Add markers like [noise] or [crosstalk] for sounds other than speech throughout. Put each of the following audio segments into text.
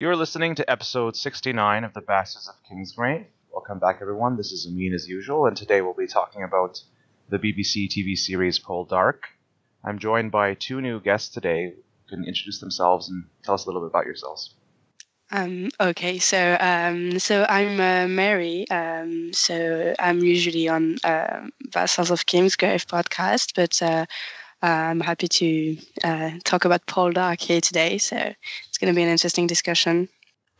You're listening to episode 69 of the Bastards of Kingsgrave. Welcome back, everyone. This is Amin as usual, and today we'll be talking about the BBC TV series Poldark. I'm joined by two new guests today who can introduce themselves and tell us a little bit about yourselves. Um, okay, so um, so I'm uh, Marie. Um, so I'm usually on uh, Vassals of Kingsgrave podcast, but uh, I'm happy to uh, talk about Poldark here today. So it's going to be an interesting discussion.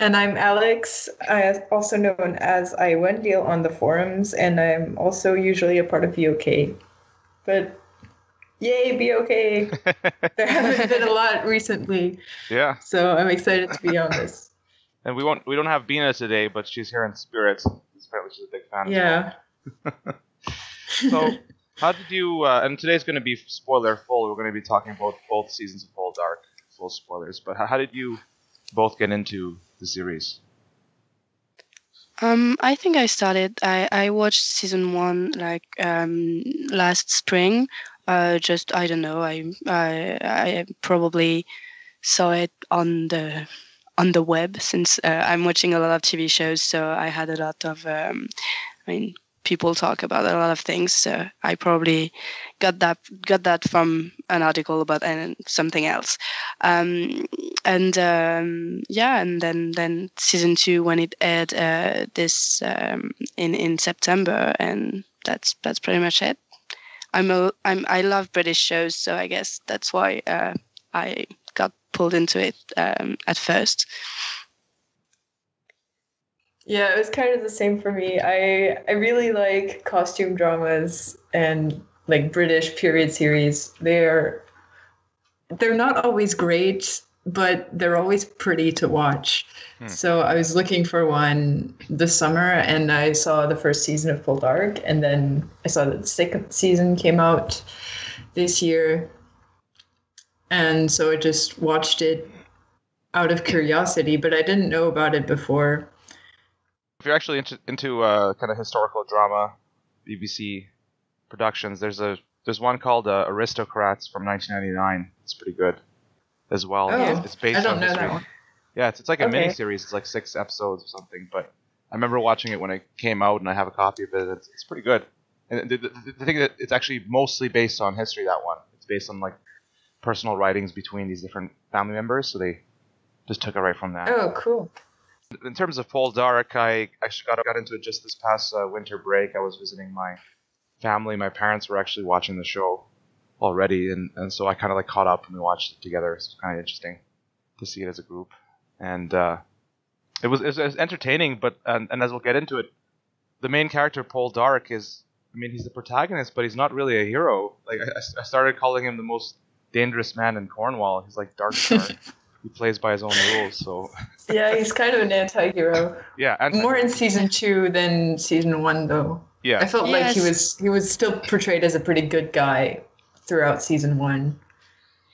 And I'm Alix, I uh, also known as Aiwendil on the forums, and I'm also usually a part of VOK. But yay, VOK! [laughs] there haven't been a lot recently. Yeah. So I'm excited to be on this. [laughs] And we won't we don't have Bina today, but she's here in spirit. Apparently she's a big fan. Yeah. [laughs] so how did you uh, and today's going to be spoiler full. We're going to be talking about both seasons of Poldark, full spoilers. But how, how did you both get into the series? Um, I think I started. I, I watched season one like um, last spring. Uh, just I don't know. I I, I probably saw it on the on the web since uh, I'm watching a lot of TV shows. So I had a lot of. Um, I mean, people talk about a lot of things. So I probably got that got that from an article about and something else. Um, and um, yeah, and then then season two when it aired uh, this um, in in September, and that's that's pretty much it. I'm a I'm I love British shows, so I guess that's why uh, I got pulled into it um, at first. Yeah, it was kind of the same for me. I I really like costume dramas and like British period series. They're they're not always great, but they're always pretty to watch. Hmm. So I was looking for one this summer and I saw the first season of Poldark, and then I saw that the second season came out this year. And so I just watched it out of curiosity, but I didn't know about it before if you're actually into, into uh, kind of historical drama, BBC productions, there's a there's one called uh, Aristocrats from 1999. It's pretty good as well. Oh, it's, it's based I don't on know history. that one. Yeah, it's, it's like a Okay. mini series. It's like six episodes or something. But I remember watching it when it came out, and I have a copy of it. It's, it's pretty good. And the, the, the thing that it's actually mostly based on history. That one. It's based on like personal writings between these different family members. So they just took it right from that. Oh, cool. In terms of Poldark, I actually got got into it just this past uh, winter break. I was visiting my family. My parents were actually watching the show already, and, and so I kind of like caught up and we watched it together. It's kind of interesting to see it as a group, and uh, it was it was, entertaining. But and, and as we'll get into it, the main character Poldark is, I mean, he's the protagonist, but he's not really a hero. Like I, I started calling him the most dangerous man in Cornwall. He's like Dark Star. [laughs] he plays by his own rules, so [laughs] Yeah, he's kind of an anti-hero. yeah. And More in season two than season one, though. yeah, I felt like he was he was still portrayed as a pretty good guy throughout season one.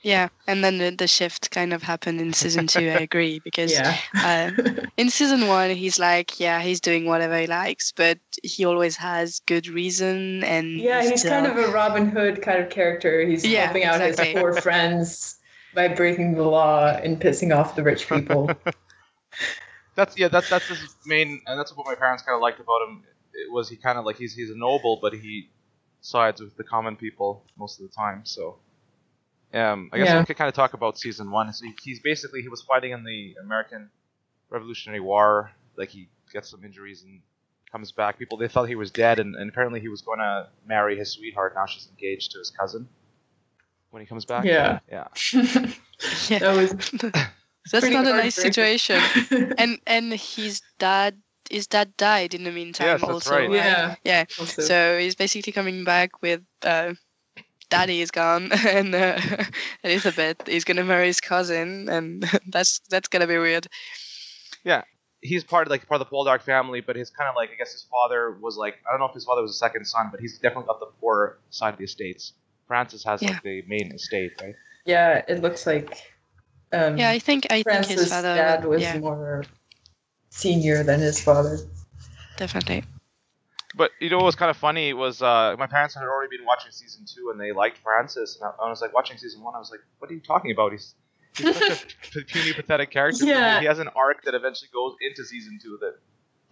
Yeah, and then the, the shift kind of happened in season two. I agree [laughs] because Yeah. uh, in season one he's like, yeah, he's doing whatever he likes, but he always has good reason and yeah, he's still- kind of a Robin Hood kind of character. He's Yeah, helping out exactly. his poor friends by breaking the law and pissing off the rich people. [laughs] that's yeah, that's that's his main, and that's what my parents kind of liked about him. It was he kind of like he's he's a noble, but he sides with the common people most of the time. So, um, I guess Yeah. we could kind of talk about season one. So he, he's basically he was fighting in the American Revolutionary War. Like he gets some injuries and comes back. People they thought he was dead, and, and apparently he was going to marry his sweetheart. Now she's engaged to his cousin. When he comes back, Yeah. yeah. Yeah. [laughs] that was [laughs] That's not a nice situation. [laughs] and and his dad his dad died in the meantime Yes, that's also. right. yeah. Yeah. Also. So he's basically coming back with uh, daddy is gone and uh, Elizabeth is gonna marry his cousin and that's that's gonna be weird. Yeah. He's part of like part of the Poldark family, but his kind of like I guess his father was like I don't know if his father was a second son, but he's definitely got the poor side of the estates. Francis has Yeah. like the main estate, right? yeah, it looks like um, Yeah, I think I think Francis' his father dad was yeah, more senior than his father. definitely. But you know what was kind of funny was uh, my parents had already been watching season two and they liked Francis, and I, I was like watching season one. I was like, "What are you talking about? He's he's such a [laughs] puny, pathetic character. Yeah. He has an arc that eventually goes into season two that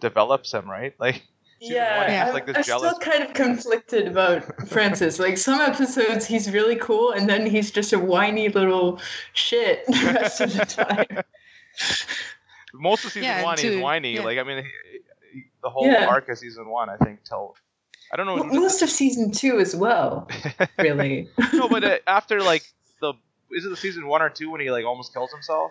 develops him, right? Like, Season yeah, I'm, like this I'm jealous- still kind of conflicted about Francis. Like some episodes, he's really cool, and then he's just a whiny little shit the [laughs] rest of the time. most of season Yeah, and one, he's whiny. yeah. Like, I mean, he, he, the whole Yeah. arc of season one, I think, till I don't know. Well, most of season two as well, [laughs] really. no, but uh, after like [laughs] the is it the season one or two when he like almost kills himself?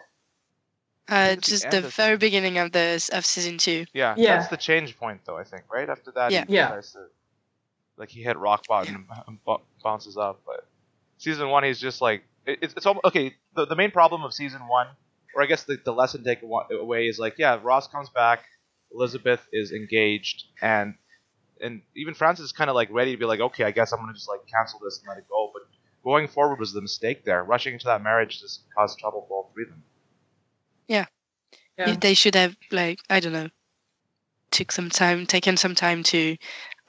Uh, At the just the very beginning of the of season two. Yeah, Yeah. that's the change point, though. I think right after that, Yeah. he Yeah. starts to- like he hit rock bottom and bu- bounces up. But season one, he's just like it, it's it's almost, okay. The, the main problem of season one, or I guess the, the lesson take away is like yeah, Ross comes back, Elizabeth is engaged, and and even Francis is kind of like ready to be like okay, I guess I'm gonna just like cancel this and let it go. But going forward was the mistake there. Rushing into that marriage just caused trouble for all three of them. Yeah. If they should have like I don't know, took some time, taken some time to,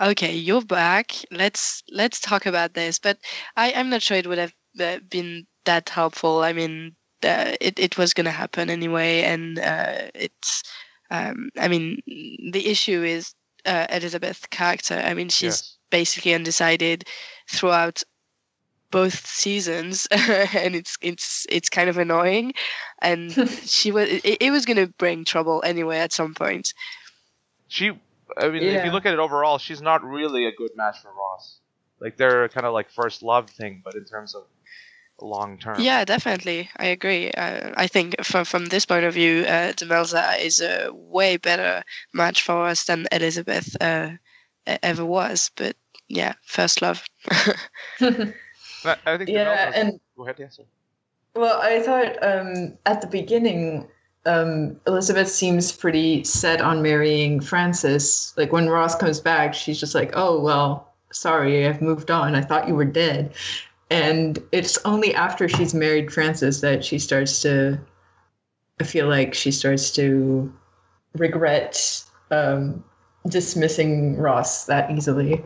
okay, you're back. Let's let's talk about this. But I I'm not sure it would have uh, been that helpful. I mean, uh, it it was gonna happen anyway, and uh, it's. Um, I mean, the issue is uh, Elizabeth's character. I mean, she's Yes. basically undecided throughout both seasons [laughs] and it's it's it's kind of annoying. And [laughs] she was it, it was going to bring trouble anyway at some point. She i mean if you look at it overall she's not really a good match for ross. Like they're kind of like first love thing but in terms of long term. Yeah definitely. I agree. Uh, i think from from this point of view uh, demelza is a way better match for us than elizabeth uh, ever was. But yeah first love [laughs] i, I think Yeah, and- go ahead yes. Well, I thought um, at the beginning, um, Elizabeth seems pretty set on marrying Francis. Like when Ross comes back, she's just like, "Oh well, sorry, I've moved on. I thought you were dead." And it's only after she's married Francis that she starts to. I feel like she starts to regret um, dismissing Ross that easily.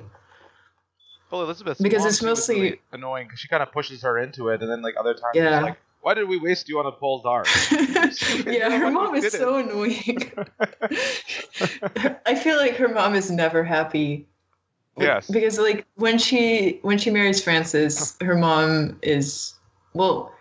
Well elizabeth Because it's mostly- really annoying because she kind of pushes her into it and then like other times Yeah. like why did we waste you on a Poldark [laughs] yeah, her mom is so annoying. I feel like her mom is never happy. yes Because like when she when she marries Francis, her mom is well,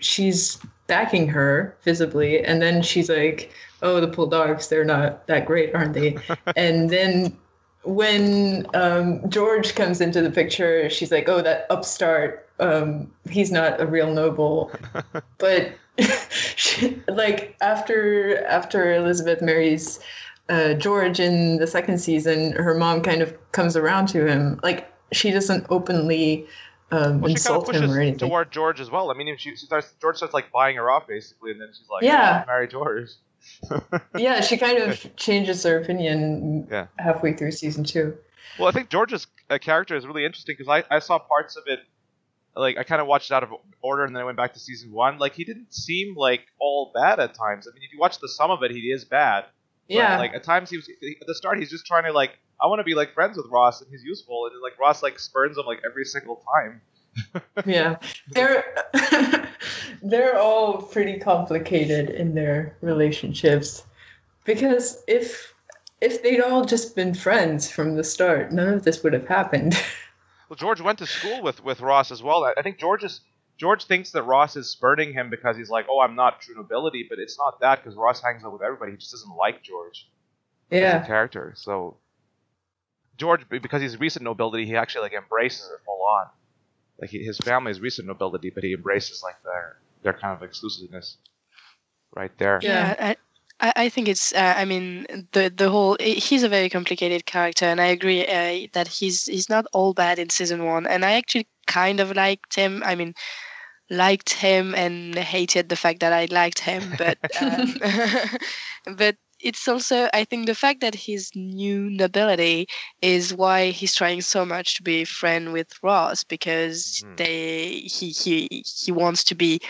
she's backing her visibly, and then she's like, "Oh, the Poldarks, they're not that great, aren't they?" [laughs] and then when um, George comes into the picture, she's like, "Oh, that upstart, um, he's not a real noble." [laughs] but [laughs] she, like after after Elizabeth marries uh, George in the second season, her mom kind of comes around to him. Like she doesn't openly um, well, she kind of insult him or anything. toward George as well. I mean, she, she starts George starts like buying her off basically, and then she's like, Yeah. "Oh, marry George." [laughs] yeah, she kind of changes her opinion Yeah. halfway through season two. Well, I think George's uh, character is really interesting because I, I saw parts of it, like I kind of watched it out of order and then I went back to season one. Like he didn't seem like all bad at times. I mean, if you watch the sum of it, he is bad. But, Yeah, like at times he was at the start he's just trying to like I want to be like friends with Ross and he's useful and like Ross like spurns him like every single time. [laughs] yeah. They're [laughs] they're all pretty complicated in their relationships because if if they'd all just been friends from the start, none of this would have happened. [laughs] Well, George went to school with with Ross as well. I, think George is George thinks that Ross is spurning him because he's like, oh, I'm not true nobility, but it's not that because Ross hangs out with everybody. He just doesn't like George. as a yeah. character. So George, because he's recent nobility, he actually like embraces it full on. Like he, his family is recent nobility, but he embraces like their their kind of exclusiveness right there. Yeah. I, I, I think it's. Uh, I mean, the the whole. He's a very complicated character, and I agree uh, that he's he's not all bad in season one. And I actually kind of liked him. I mean, liked him and hated the fact that I liked him, but um, [laughs] [laughs] but it's also I think the fact that his new nobility is why he's trying so much to be friend with Ross because Mhm. they he he he wants to be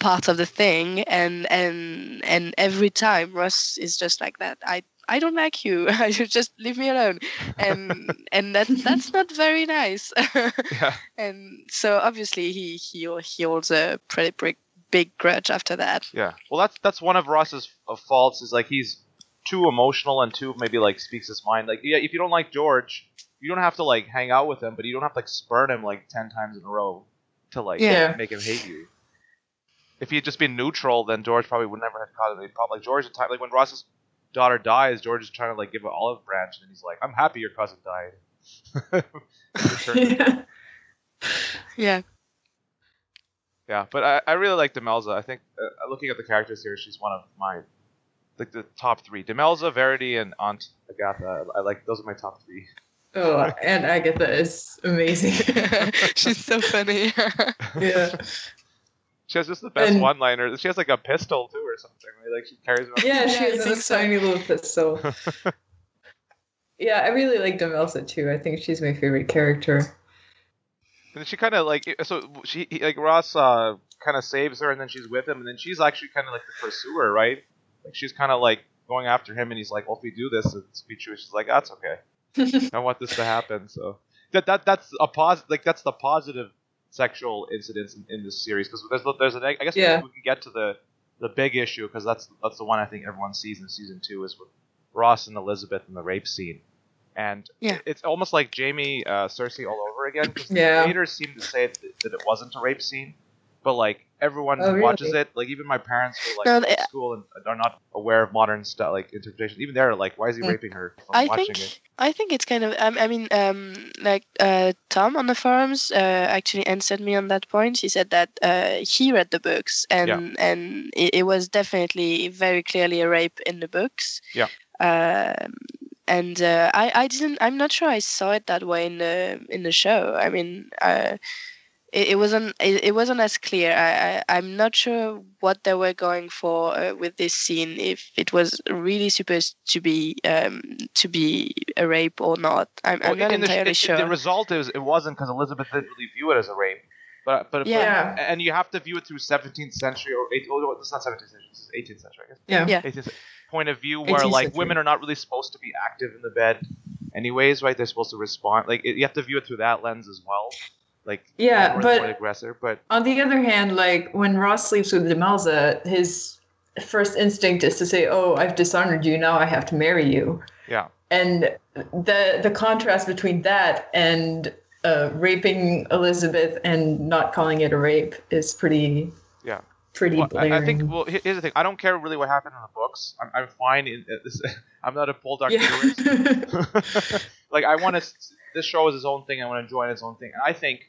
part of the thing and and and every time Ross is just like that I I don't like you [laughs] I should just leave me alone and [laughs] and that that's not very nice [laughs] Yeah. and so obviously he he he holds a pretty big big grudge after that. Yeah. Well, that's that's one of Ross's uh, faults is like he's too emotional and too maybe like speaks his mind. Like yeah, if you don't like George, you don't have to like hang out with him, but you don't have to like spurn him like ten times in a row to like Yeah. make him hate you. If he had just been neutral, then George probably would never have caused any problem. Like George, like when Ross's daughter dies, George is trying to like give an olive branch, and he's like, "I'm happy your cousin died." [laughs] yeah. [laughs] Yeah. Yeah, but I, I really like Demelza. I think uh, looking at the characters here, she's one of my like the top three. Demelza, Verity, and Aunt Agatha. I, I like those are my top three. Oh, and Agatha is amazing. [laughs] [laughs] She's so funny. yeah. [laughs] She has just the best And- one-liner. She has like a pistol too, or something. Right? Like she carries around. Yeah, Yeah, she has a this so. tiny little pistol. yeah, I really like Demelza too. I think she's my favorite character. And she kind of like so she like Ross uh, kind of saves her, and then she's with him, and then she's actually kind of like the pursuer, right? Like she's kind of like going after him, and he's like, "Well, if we do this, it's be true." She's like, "That's okay. [laughs] I want this to happen." So that that that's a pos like that's the positive sexual incidents in, in this series because there's there's an I guess Yeah. we can get to the the big issue because that's that's the one I think everyone sees in season two is with Ross and Elizabeth in the rape scene. And Yeah. it's almost like Jaime uh, Cersei all over again. 'cause Yeah. The creators seem to say that, that it wasn't a rape scene, but like everyone Oh, who watches it, like even my parents who like No, they- school and are not aware of modern stuff like interpretation. Even they're like, why is he Mm. raping her? From I watching think it. I think it's kind of. Um, I mean, um, like uh, Tom on the forums uh, actually answered me on that point. He said that uh, he read the books and Yeah. and it, it was definitely very clearly a rape in the books. Yeah. Um, and uh, I I didn't. I'm not sure I saw it that way in the in the show. I mean. It, it wasn't it, it wasn't as clear. I, I I'm not sure what they were going for uh, with this scene. If it was really supposed to be um, to be a rape or not, I'm, I'm not in the, entirely sure. The result is it wasn't because Elizabeth didn't really view it as a rape. But but, but Yeah. and you have to view it through 17th century or 18th. Oh, it's not 17th century. This is 18th century. I guess. Yeah. Yeah. 18th point of view where like century. women are not really supposed to be active in the bed, anyways, right? They're supposed to respond. Like it, you have to view it through that lens as well. Like Yeah, but- aggressor. But On the other hand, like when Ross sleeps with Demelza, his first instinct is to say, "Oh, I've dishonored you. Now I have to marry you." yeah, And the the contrast between that and uh, raping Elizabeth and not calling it a rape is pretty Yeah. pretty Well, I. I think. Well, here's the thing. I don't care really what happened in the books. I'm, I'm fine. In, this, [laughs] I'm not a purist. yeah. [laughs] [laughs] like I want to. This show is its own thing. I want to enjoy it its own thing. And I think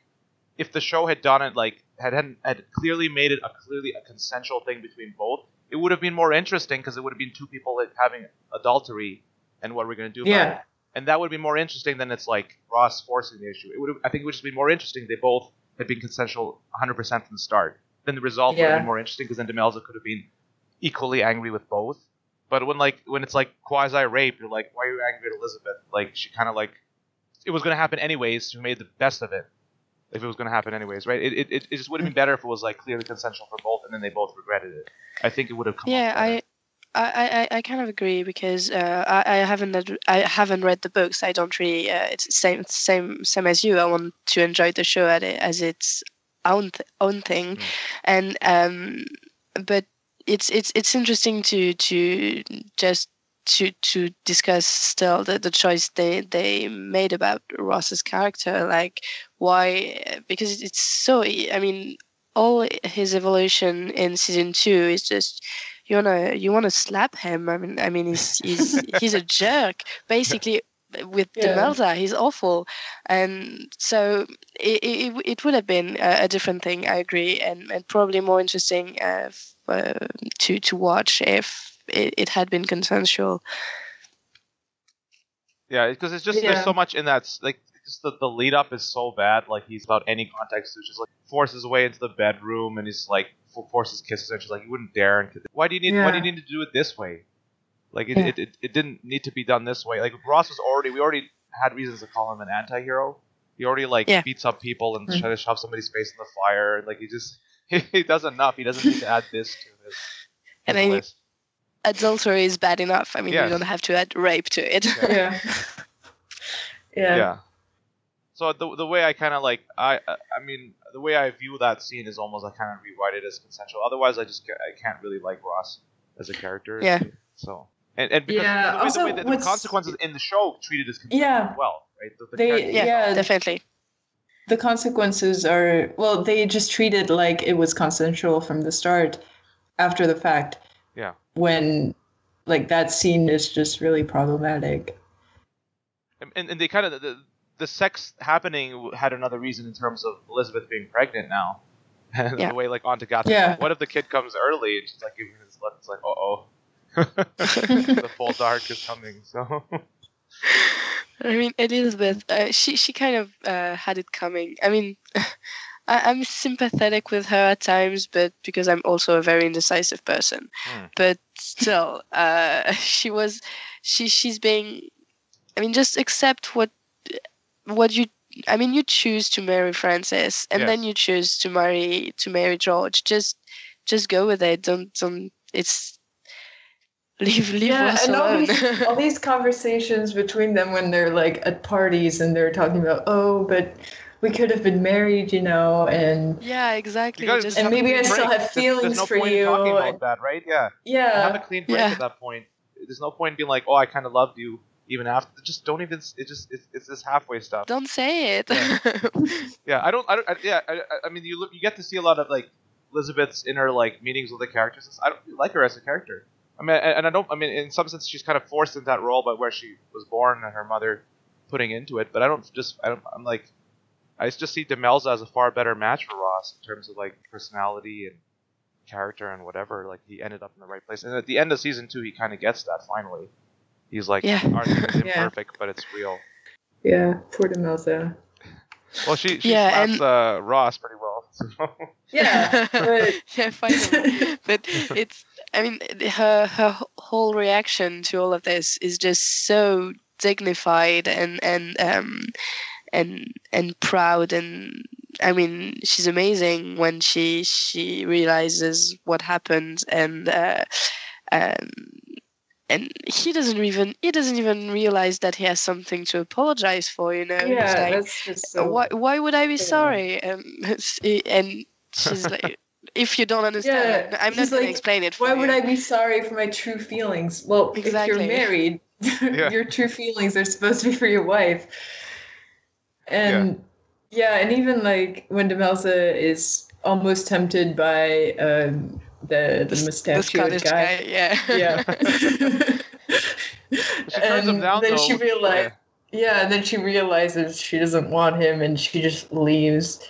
if the show had done it like had had, had clearly made it a clearly a consensual thing between both, it would have been more interesting because it would have been two people like, having adultery and what we're going to do about it. yeah. And that would be more interesting than it's like Ross forcing the issue. It would. Have, I think it would just be more interesting. if They both had been consensual 100% from the start. Then the result would have been more interesting because then Demelza could have been equally angry with both. But when like when it's like quasi rape, you're like, why are you angry at Elizabeth? Like she kind of like it was going to happen anyways. She made the best of it. If it was going to happen anyways, right? It, it, it just would have been better if it was like clearly consensual for both, and then they both regretted it. I think it would have come. yeah. I. I, I, I kind of agree because uh, I, I haven't read, I haven't read the books. I don't really. Uh, it's same same same as you. I want to enjoy the show at it, as its own th- own thing, Mm. and um, but it's it's it's interesting to to just to to discuss still the, the choice they they made about Ross's character, like why because it's so. I mean, all his evolution in season two is just you wanna you wanna slap him. I mean, I mean he's he's [laughs] he's a jerk basically. With Yeah. Demelza, he's awful, and so it, it, it would have been a, a different thing. I agree, and, and probably more interesting uh, f- uh, to to watch if it, it had been consensual. Yeah, because it's just Yeah. there's so much in that. Like, just the, the lead up is so bad. Like, he's without any context. It's just like forces his way into the bedroom and he's like f- forces kisses. And she's like, you wouldn't dare. And why do you need? Why do you need to do it this way? Like, it, Yeah. it, it, it didn't need to be done this way. Like Ross was already. We already had reasons to call him an anti-hero. He already like Yeah. beats up people and Mhm. tries to shove somebody's face in the fire. And like he just [laughs] he, does enough. He doesn't need to add this to his, And I- list. Adultery is bad enough. I mean, Yes. you don't have to add rape to it. Yeah. yeah. [laughs] yeah. So the the way I kind of like I I mean the way I view that scene is almost I kind of rewrite it as consensual. Otherwise, I just I can't really like Ross as a character. Yeah. So and and because Yeah, the way, also the, way that the consequences in the show treated as consensual Yeah. as well, right? The, the They- Yeah, Yeah. definitely. the consequences are well they just treated like it was consensual from the start after the fact Yeah. when like that scene is just really problematic And, and, and they kind of the, the sex happening had another reason in terms of Elizabeth being pregnant now. [laughs] And Yeah. the way like Aunt Agatha's Yeah. like, what if the kid comes early and she's like giving his blood? It's like, uh oh, [laughs] the Poldark is coming. So [laughs] I mean, Elizabeth, uh, she she kind of uh, had it coming. I mean, I, I'm sympathetic with her at times, but because I'm also a very indecisive person. Hmm. But still, uh, she was she she's being. I mean, just accept what what you. I mean, you choose to marry Francis, and then you choose to marry to marry George. Just just go with it. Don't don't. It's leave leave us and all alone. these, [laughs] all these conversations between them when they're like at parties and they're talking about oh but we could have been married you know and yeah, exactly. Just just And maybe have a I clean still break. have There's- there's feelings no for point in you, talking about that, right? Yeah. Yeah. I have yeah a clean break Yeah. at that point. There's no point in being like, oh, I kind of loved you even after. Just don't even. It just it's, it's this halfway stuff. Don't say it. Yeah. [laughs] Yeah, I don't. I don't. I, yeah, I, I- mean, you look. You get to see a lot of like Elizabeth's inner like meetings with the characters. I don't really like her as a character. I mean, and, and I don't. I mean, in some sense, she's kind of forced into that role by where she was born and her mother putting into it. But I don't just. I don't. I'm like. I just see Demelza as a far better match for Ross in terms of like personality and character and whatever. Like he ended up in the right place. And at the end of season two, he kind of gets that finally. He's like, Yeah. our thing is [laughs] Yeah. imperfect, but it's real. yeah poor Demelza Well, she she Yeah, slaps and- uh, Ross pretty well. [laughs] So. yeah but [laughs] yeah, finally. but it's. I mean, her her whole reaction to all of this is just so dignified and and um and and proud and. I mean, she's amazing when she she realizes what happened and uh, um, and he doesn't even he doesn't even realize that he has something to apologize for. You know, yeah like, that's just so why why would I be Yeah. sorry? Um, and she's like, [laughs] if you don't understand, Yeah, I'm not he's going to explain it. For why would. I be sorry for my true feelings? Well, if you're married, [laughs] Yeah. your true feelings are supposed to be for your wife. And yeah, and even like when Demelza is almost tempted by um, the the The mustachioed guy. guy, yeah, Yeah. [laughs] She turns him And down then though. she realized, yeah, and then she realizes she doesn't want him, and she just leaves.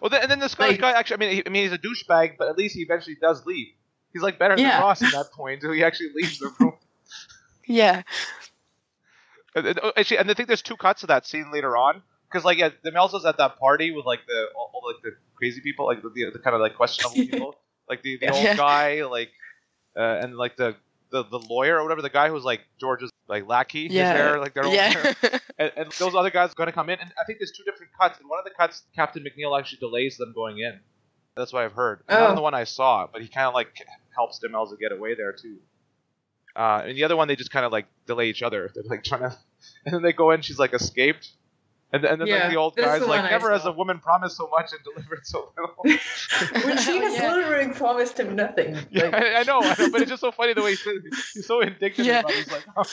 Well, then, and then the Scottish Like- guy actually. I mean, he, I mean, he's a douchebag, but at least he eventually does leave. He's like better Yeah. than Ross at that point. So he actually leaves the room. [laughs] yeah, And, and, oh, actually, and I think there's two cuts of that scene later on. Because like, yeah, Demelza's at that party with like the all, all like the crazy people, like the, the, the kind of like questionable [laughs] people, like the, the old [laughs] guy, like, uh, and like the, the the lawyer or whatever, the guy who's like George's like lackey, his yeah, hair, like their own hair. yeah. [laughs] and, and those other guys are going to come in. And I think there's two different cuts. In one of the cuts, Captain McNeil actually delays them going in. That's what I've heard. Not Oh. in the one I saw, but he kind of like helps Demelza get away there too. Uh, and the other one, they just kind of like delay each other. They're like trying [laughs] to, and then they go in. She's like escaped. And, and then like the old guy's like, never has a woman promised so much and delivered so little. [laughs] when she has Yeah. literally promised him nothing. [laughs] yeah, Like, I, I know, I know, but it's just so funny the way he says it. he's so indignant Yeah. about it. He's like, oh.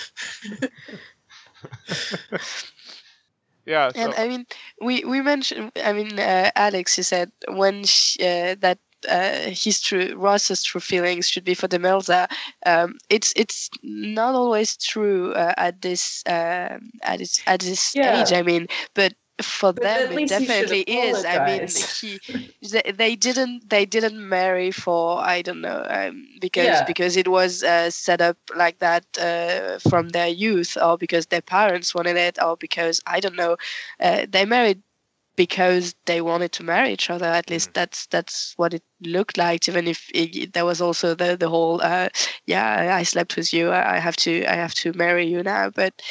[laughs] yeah. So, And I mean, we we mentioned. I mean, uh, Alix, you said when she, uh, that uh, his true Ross's true feelings should be for Demelza. Um, it's it's not always true uh, at this uh, at this at this Yeah. age. I mean, but for But them it least he should definitely is. I mean, he they, they didn't they didn't marry for I don't know um, because Yeah. because it was uh, set up like that uh, from their youth or because their parents wanted it or because I don't know uh, they married because they wanted to marry each other at least that's that's what it looked like even if it, there was also the the whole uh, yeah I slept with you I have to I have to marry you now but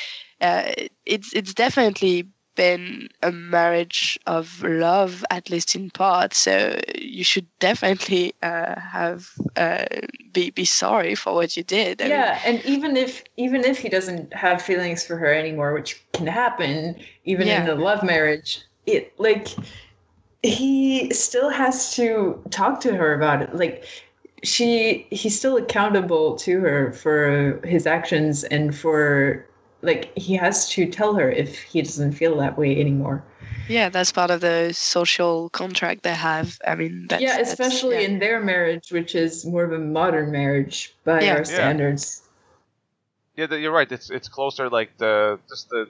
uh, it's it's definitely been a marriage of love, at least in part. So you should definitely uh, have uh, be be sorry for what you did. I mean, yeah, and even if even if he doesn't have feelings for her anymore, which can happen even Yeah. in a love marriage, it like he still has to talk to her about it. Like she he's still accountable to her for his actions and for like he has to tell her if he doesn't feel that way anymore. yeah, that's part of the social contract they have. I mean, that's, yeah, that's- especially yeah. in their marriage, which is more of a modern marriage by Yeah. our standards. Yeah, th- you're right. It's it's closer like the just the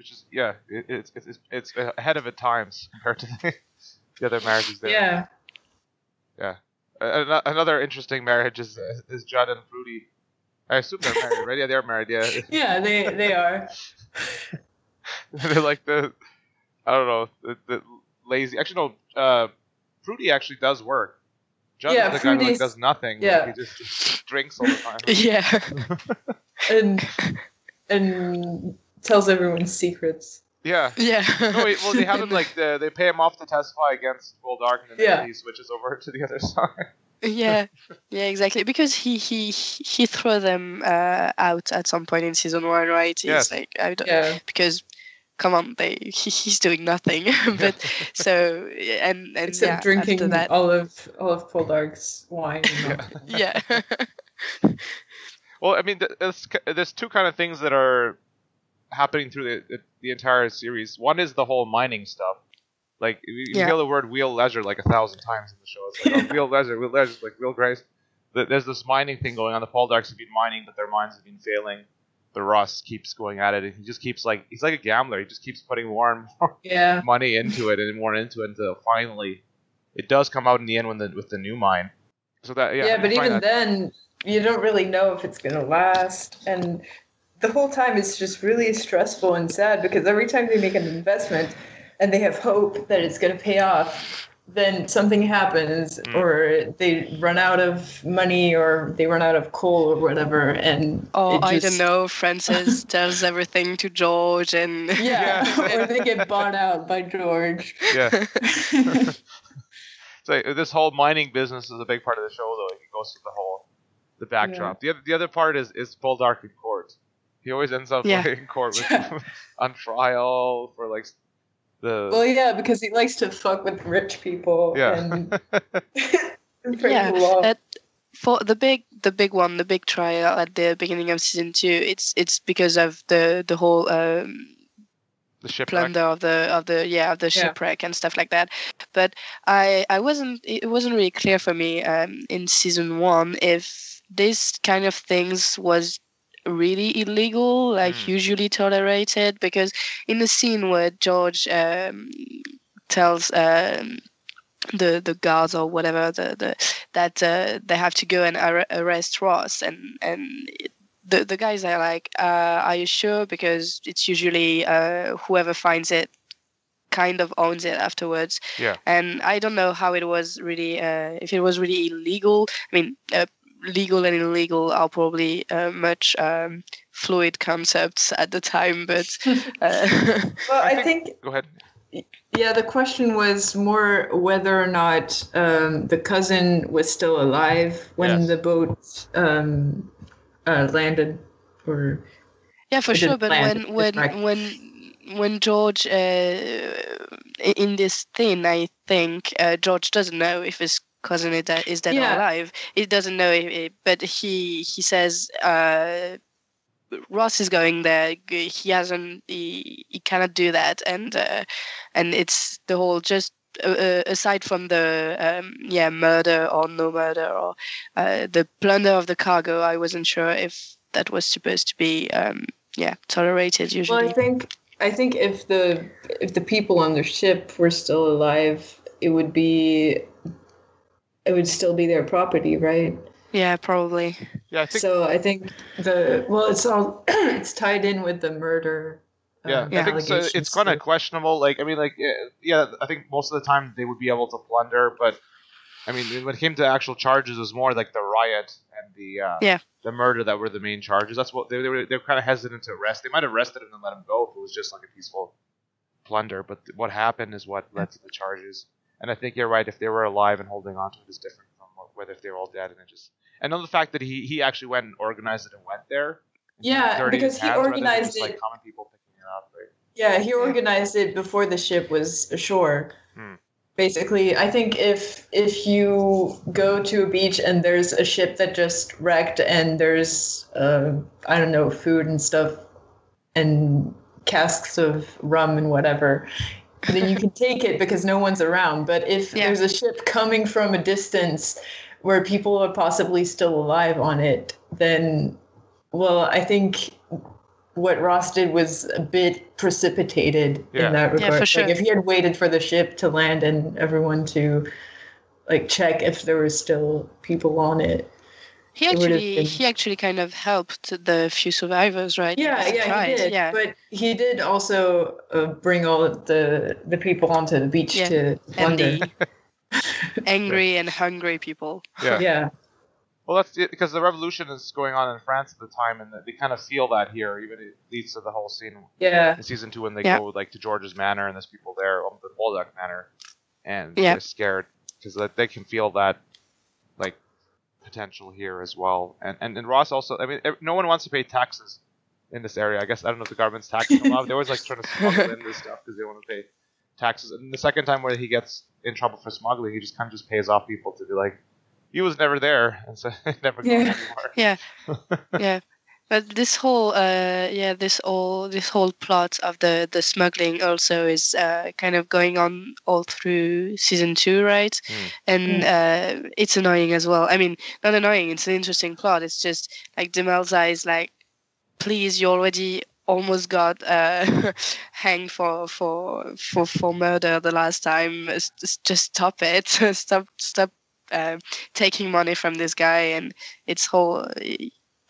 which is yeah, it, it's it's it's ahead of its times compared to the, [laughs] the other marriages there. Yeah. A- ano- Another interesting marriage is is Jud and Prudie. I assume they're married, right? Yeah, they're married. Yeah, [laughs] Yeah, they they are. [laughs] they're like the I don't know the, the lazy. Actually, no. Uh, Prudie actually does work. Jud Yeah, is the guy who like, does nothing. Like, yeah. he just, just drinks all the time. yeah, and and tells everyone's secrets. yeah. yeah. No, wait, well, they have him like [laughs] the, they pay him off to testify against Dark, and then Yeah. he switches over to the other [laughs] side. yeah yeah exactly because he he he threw them uh, out at some point in season one right he's Yes. like I don't, Yeah. because come on they he, he's doing nothing [laughs] but so and and Except yeah, drinking after that all of all of Poldark's wine. and yeah Well, I mean, there's, there's two kind of things that are happening through the, the the entire series. One is the whole mining stuff. Like you Yeah. hear the word Wheal Leisure like a thousand times in the show. It's like oh, [laughs] Wheal Leisure, Wheal Leisure, like Wheal Grace. There's this mining thing going on. The Poldarks have been mining, but their mines have been failing. The Ross keeps going at it, and he just keeps like he's like a gambler. He just keeps putting more and more [laughs] yeah. money into it and more into it until finally it does come out in the end when the with the new mine. So that yeah, Yeah, but even that- then, you don't really know if it's gonna last, and the whole time it's just really stressful and sad because every time they make an investment and they have hope that it's gonna pay off, then something happens, Mm. or they run out of money, or they run out of coal, or whatever, and oh it I don't know Francis [laughs] tells everything to George and Yeah, [laughs] Yeah. [laughs] or they get bought out by George. yeah. So uh, this whole mining business is a big part of the show, though. It goes through the whole the backdrop. The other the other part is is Dark in court. He always ends up Yeah. like, in court with, [laughs] [laughs] on trial for like the Well, yeah, because he likes to fuck with rich people yeah and, [laughs] and Yeah, the law. for the big the big one the big trial at the beginning of season two it's it's because of the the whole um, the shipwreck. plunder of the of the yeah of the Yeah. shipwreck and stuff like that but i i wasn't it wasn't really clear for me um in season one if this kind of things was really illegal like Mm. usually tolerated because in the scene where george um tells um the the guards or whatever the, the that uh, they have to go and ar- arrest Ross and and it- the the guys are like uh, are you sure because it's usually uh, whoever finds it kind of owns it afterwards Yeah. and I don't know how it was really uh, if it was really illegal I mean uh, legal and illegal are probably uh, much um, fluid concepts at the time but [laughs] uh, [laughs] well, I I think Go ahead. Yeah, the question was more whether or not um, the cousin was still alive when Yes. the boat um, uh, landed, or Yeah, for sure. But when when like- when when George uh, in this thing, I think uh, George doesn't know if his cousin is dead, is dead Yeah. or alive. He doesn't know, if- but he he says uh, Ross is going there. He hasn't. He, he cannot do that, and uh, and it's the whole just. Uh, uh, aside from the um, yeah murder or no murder or uh, the plunder of the cargo, I wasn't sure if that was supposed to be um, yeah tolerated Usually, well, I think I think if the if the people on the ship were still alive, it would be it would still be their property, right? yeah probably Yeah, I think so I think the well, it's all [clears throat] it's tied in with the murder. Yeah, um, I think so. It's kind of questionable. Like, I mean, like, yeah, yeah, I think most of the time they would be able to plunder, but I mean, when it came to actual charges, it was more like the riot and the uh, Yeah. the murder that were the main charges. That's what they, they were. They were kind of hesitant to arrest. They might have arrested him and let him go if it was just like a peaceful plunder, but th- what happened is what led to the charges. And I think you're right. If they were alive and holding on to it is different from whether if they were all dead and it just. And on the fact that he he actually went and organized it and went there. and Yeah, because he hands rather than organized just, like it- common people picking it up. Right? Yeah, he organized it before the ship was ashore. Hmm. Basically, I think if if you go to a beach and there's a ship that just wrecked and there's uh, I don't know food and stuff and casks of rum and whatever, then you can take it because no one's around. But if Yeah. there's a ship coming from a distance where people are possibly still alive on it, then well, I think what Ross did was a bit precipitated Yeah. in that regard. Yeah, for sure. Like if he had waited for the ship to land and everyone to like check if there were still people on it. He actually been- he actually kind of helped the few survivors, right? Yeah, yeah, tried, he did. Yeah, But he did also uh, bring all the the people onto the beach Yeah. to and the [laughs] angry and hungry people. Yeah. yeah. Well, that's it, because the revolution is going on in France at the time, and they kind of feel that here. Even it leads to the whole scene Yeah. in season two when they Yeah. go like to George's manor and there's people there on the Poldark manor, and Yeah. they're scared because they can feel that like potential here as well. And and, and Ross also, I mean, no one wants to pay taxes in this area. I guess I don't know if the government's taxing them off. They're always like trying to smuggle in this stuff because they want to pay taxes. And the second time where he gets in trouble for smuggling, he just kind of just pays off people to be like, he was never there, and so [laughs] never Yeah. anymore. Yeah, [laughs] yeah. But this whole, uh, yeah, this all, this whole plot of the the smuggling also is uh, kind of going on all through season two, right? Mm. And uh, it's annoying as well. I mean, not annoying. It's an interesting plot. It's just like Demelza is like, please, you already almost got uh, [laughs] hanged for for for for murder the last time. S- s- Just stop it. [laughs] stop stop uh, taking money from this guy and its whole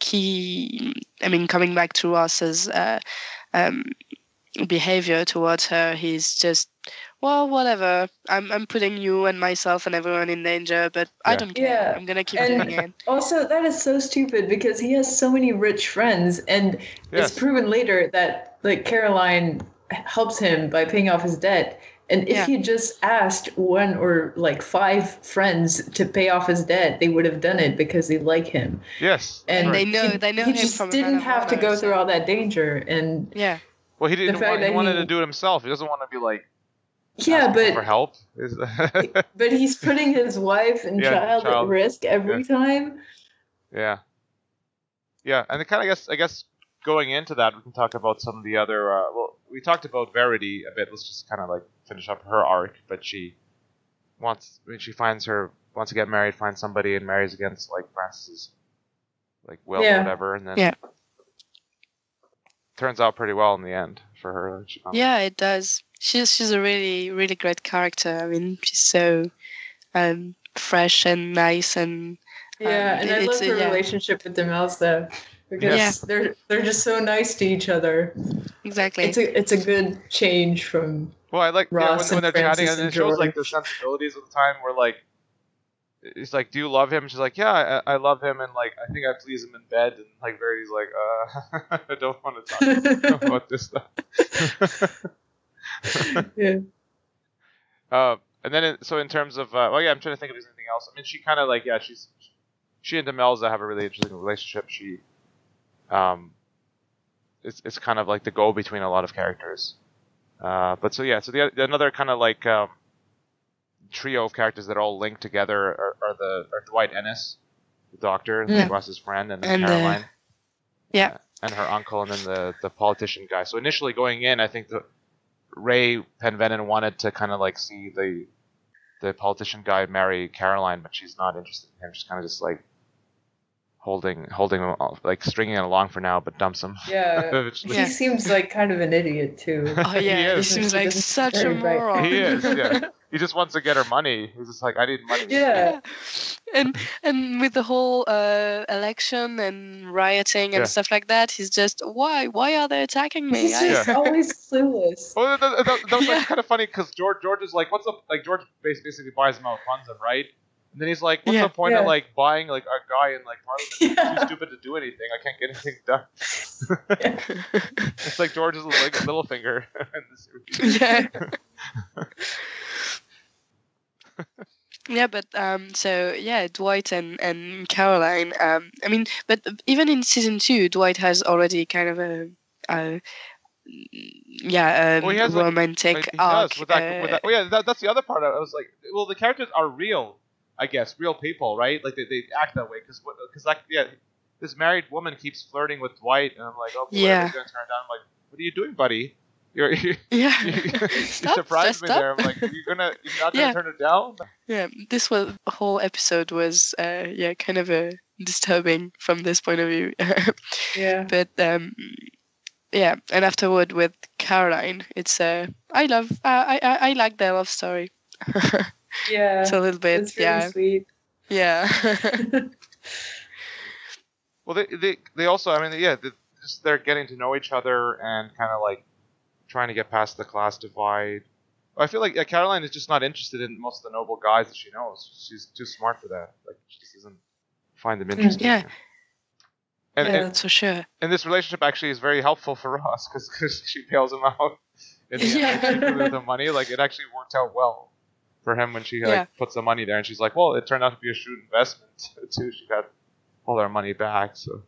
key. I mean, coming back to Ross's uh, um, behavior towards her, he's just well, whatever. I'm I'm putting you and myself and everyone in danger, but I don't care. Yeah, I'm gonna keep and- doing it. Also, that is so stupid because he has so many rich friends, and Yes. it's proven later that like Caroline helps him by paying off his debt. And if Yeah. he just asked one or like five friends to pay off his debt, they would have done it because they like him. Yes. And right. They know- he, they know he him just from didn't have to go so- through all that danger. And Yeah, Well, he didn't. Want, he wanted he- to do it himself. He doesn't want to be like yeah, but for help. Is- [laughs] but he's putting his wife and Yeah, child, child. at risk every time. yeah, yeah, and it kind of guess I guess going into that, we can talk about some of the other. Uh, well, we talked about Verity a bit. Let's just kind of like finish up her arc. But she wants when she finds her wants to get married, finds somebody and marries against like Francis's like will or whatever, and then Yeah. turns out pretty well in the end for her. She- um, yeah, it does. She's she's a really really great character. I mean, she's so um, fresh and nice and Yeah, Um, and I love it's a- her yeah. relationship with Demelza because Yeah. they're they're just so nice to each other. exactly. It's a it's a good change from Well, I like yeah, when, Ross when and they're chatting, Francis and it shows like George. the sensibilities of the time. Where like, he's like, "Do you love him?" She's like, "Yeah, I, I love him, and like, I think I please him in bed." And like, Verity's like, "Uh, [laughs] I don't want to talk [laughs] about this stuff." [laughs] yeah. uh, and then, it, so in terms of, uh, well, yeah, I'm trying to think if there's anything else. I mean, she kind of like, yeah, she's she and Demelza have a really interesting relationship. She, um, it's it's kind of like the go between a lot of characters. Uh, but so yeah, so the another kind of like um, trio of characters that are all link together are, are the are Dwight Enys, the doctor, Yeah. Ross's friend, and then And, uh, Caroline. yeah. and her uncle, and then the the politician guy. So initially going in, I think the Ray Penvenen wanted to kind of like see the the politician guy marry Caroline, but she's not interested in him. She's kind of just like holding holding him off, like stringing it along for now, but dumps him. Yeah. [laughs] Which- He Yeah. seems like kind of an idiot too. oh yeah, [laughs] he is. seems like such a very bright. moron. He is, yeah. [laughs] He just wants to get her money. He's just like, I need money. Yeah. and and with the whole uh, election and rioting and Yeah. stuff like that, he's just why why are they attacking me? He's I- just always clueless. Well, that, that, that was Yeah. like kind of funny because George George is like, what's up? Like George bas- basically buys him out, funds him, right? And then he's like, "What's Yeah. the point Yeah. of like buying like a guy in like Parliament? He's [laughs] Yeah. too stupid to do anything. I can't get anything done." It's [laughs] [laughs] like George's like little finger in the yeah. yeah, but um, so yeah, Dwight and and Caroline. Um, I mean, but even in season two, Dwight has already kind of a, a yeah, a Well, he has, romantic Like, he arc. does with that, with uh, that. Oh yeah, that, that's the other part. I was like, well, the characters are real, I guess, real people, right? Like they, they act that way because because like yeah, this married woman keeps flirting with Dwight, and I'm like, okay, Yeah. yeah. gonna turn down. I'm like, what are you doing, buddy? You're, [laughs] you yeah. you, [laughs] you Stop, surprised me stop. there. I'm like, you're gonna you're not gonna Yeah. turn it down. Yeah, this was whole episode was uh, yeah kind of a disturbing from this point of view. [laughs] yeah. but um, yeah, and afterward with Caroline, it's uh, I love I I I like their love story. Yeah. it's a little bit It's really yeah sweet. yeah [laughs] Well, they they they also, I mean, yeah, they, just they're getting to know each other and kind of like trying to get past the class divide. I feel like Caroline is just not interested in most of the noble guys that she knows. She's too smart for that. Like she just doesn't find them interesting. Yeah. And, Yeah. and, that's for sure. and this relationship actually is very helpful for Ross because she bails him out in the [laughs] Yeah. end with the money. Like it actually worked out well for him when she like Yeah. puts the money there, and she's like, "Well, it turned out to be a shrewd investment [laughs] too. She got all her money back." So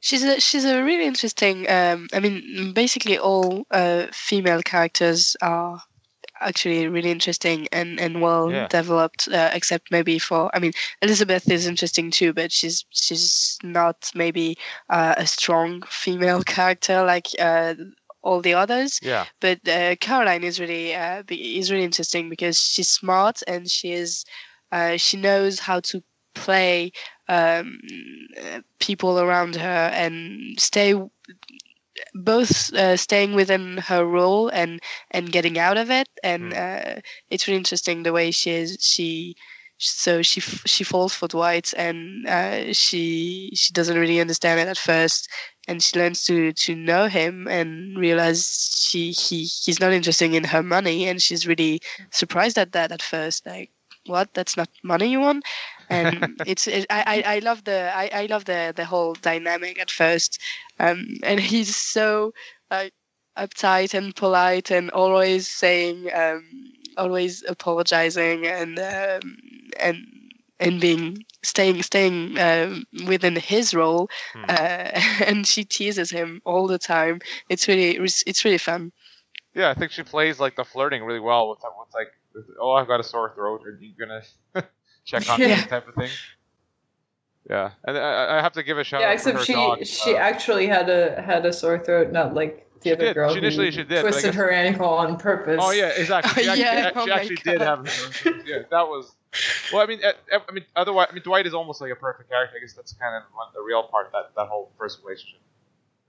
She's a she's a really interesting. Um, I mean, basically all uh, female characters are actually really interesting and and well Yeah. developed. Uh, except maybe for I mean, Elizabeth is interesting too, but she's she's not maybe uh, a strong female [laughs] character like uh, all the others. yeah, But uh, Caroline is really uh, is really interesting because she's smart and she is uh, she knows how to play um, people around her and stay both uh, staying within her role and and getting out of it. And uh, it's really interesting the way she is she so she she falls for Dwight and uh, she she doesn't really understand it at first. And she learns to to know him and realize she he he's not interested in her money. And she's really surprised at that at first like what? That's not money you want? And [laughs] it's it, I, I I love the I, I love the the whole dynamic at first. Um and he's so like uptight and polite and always saying um always apologizing and um and and being staying staying um, within his role Hmm. uh, [laughs] and she teases him all the time it's really it's really fun yeah. I think she plays like the flirting really well with with like, "Oh, I've got a sore throat. Are you gonna [laughs] check on me?" Type of thing. Yeah, and I, I have to give a shout Yeah, out for except her she dog. she uh, actually had a had a sore throat, not like the She other did. girl She initially she did, twisted her ankle on purpose. Oh yeah, exactly. [laughs] She actually, yeah, she oh my actually did have. a- Yeah, that was. Well, I mean, I mean, otherwise, I mean, Dwight is almost like a perfect character. I guess that's kind of one, the real part that that whole first relationship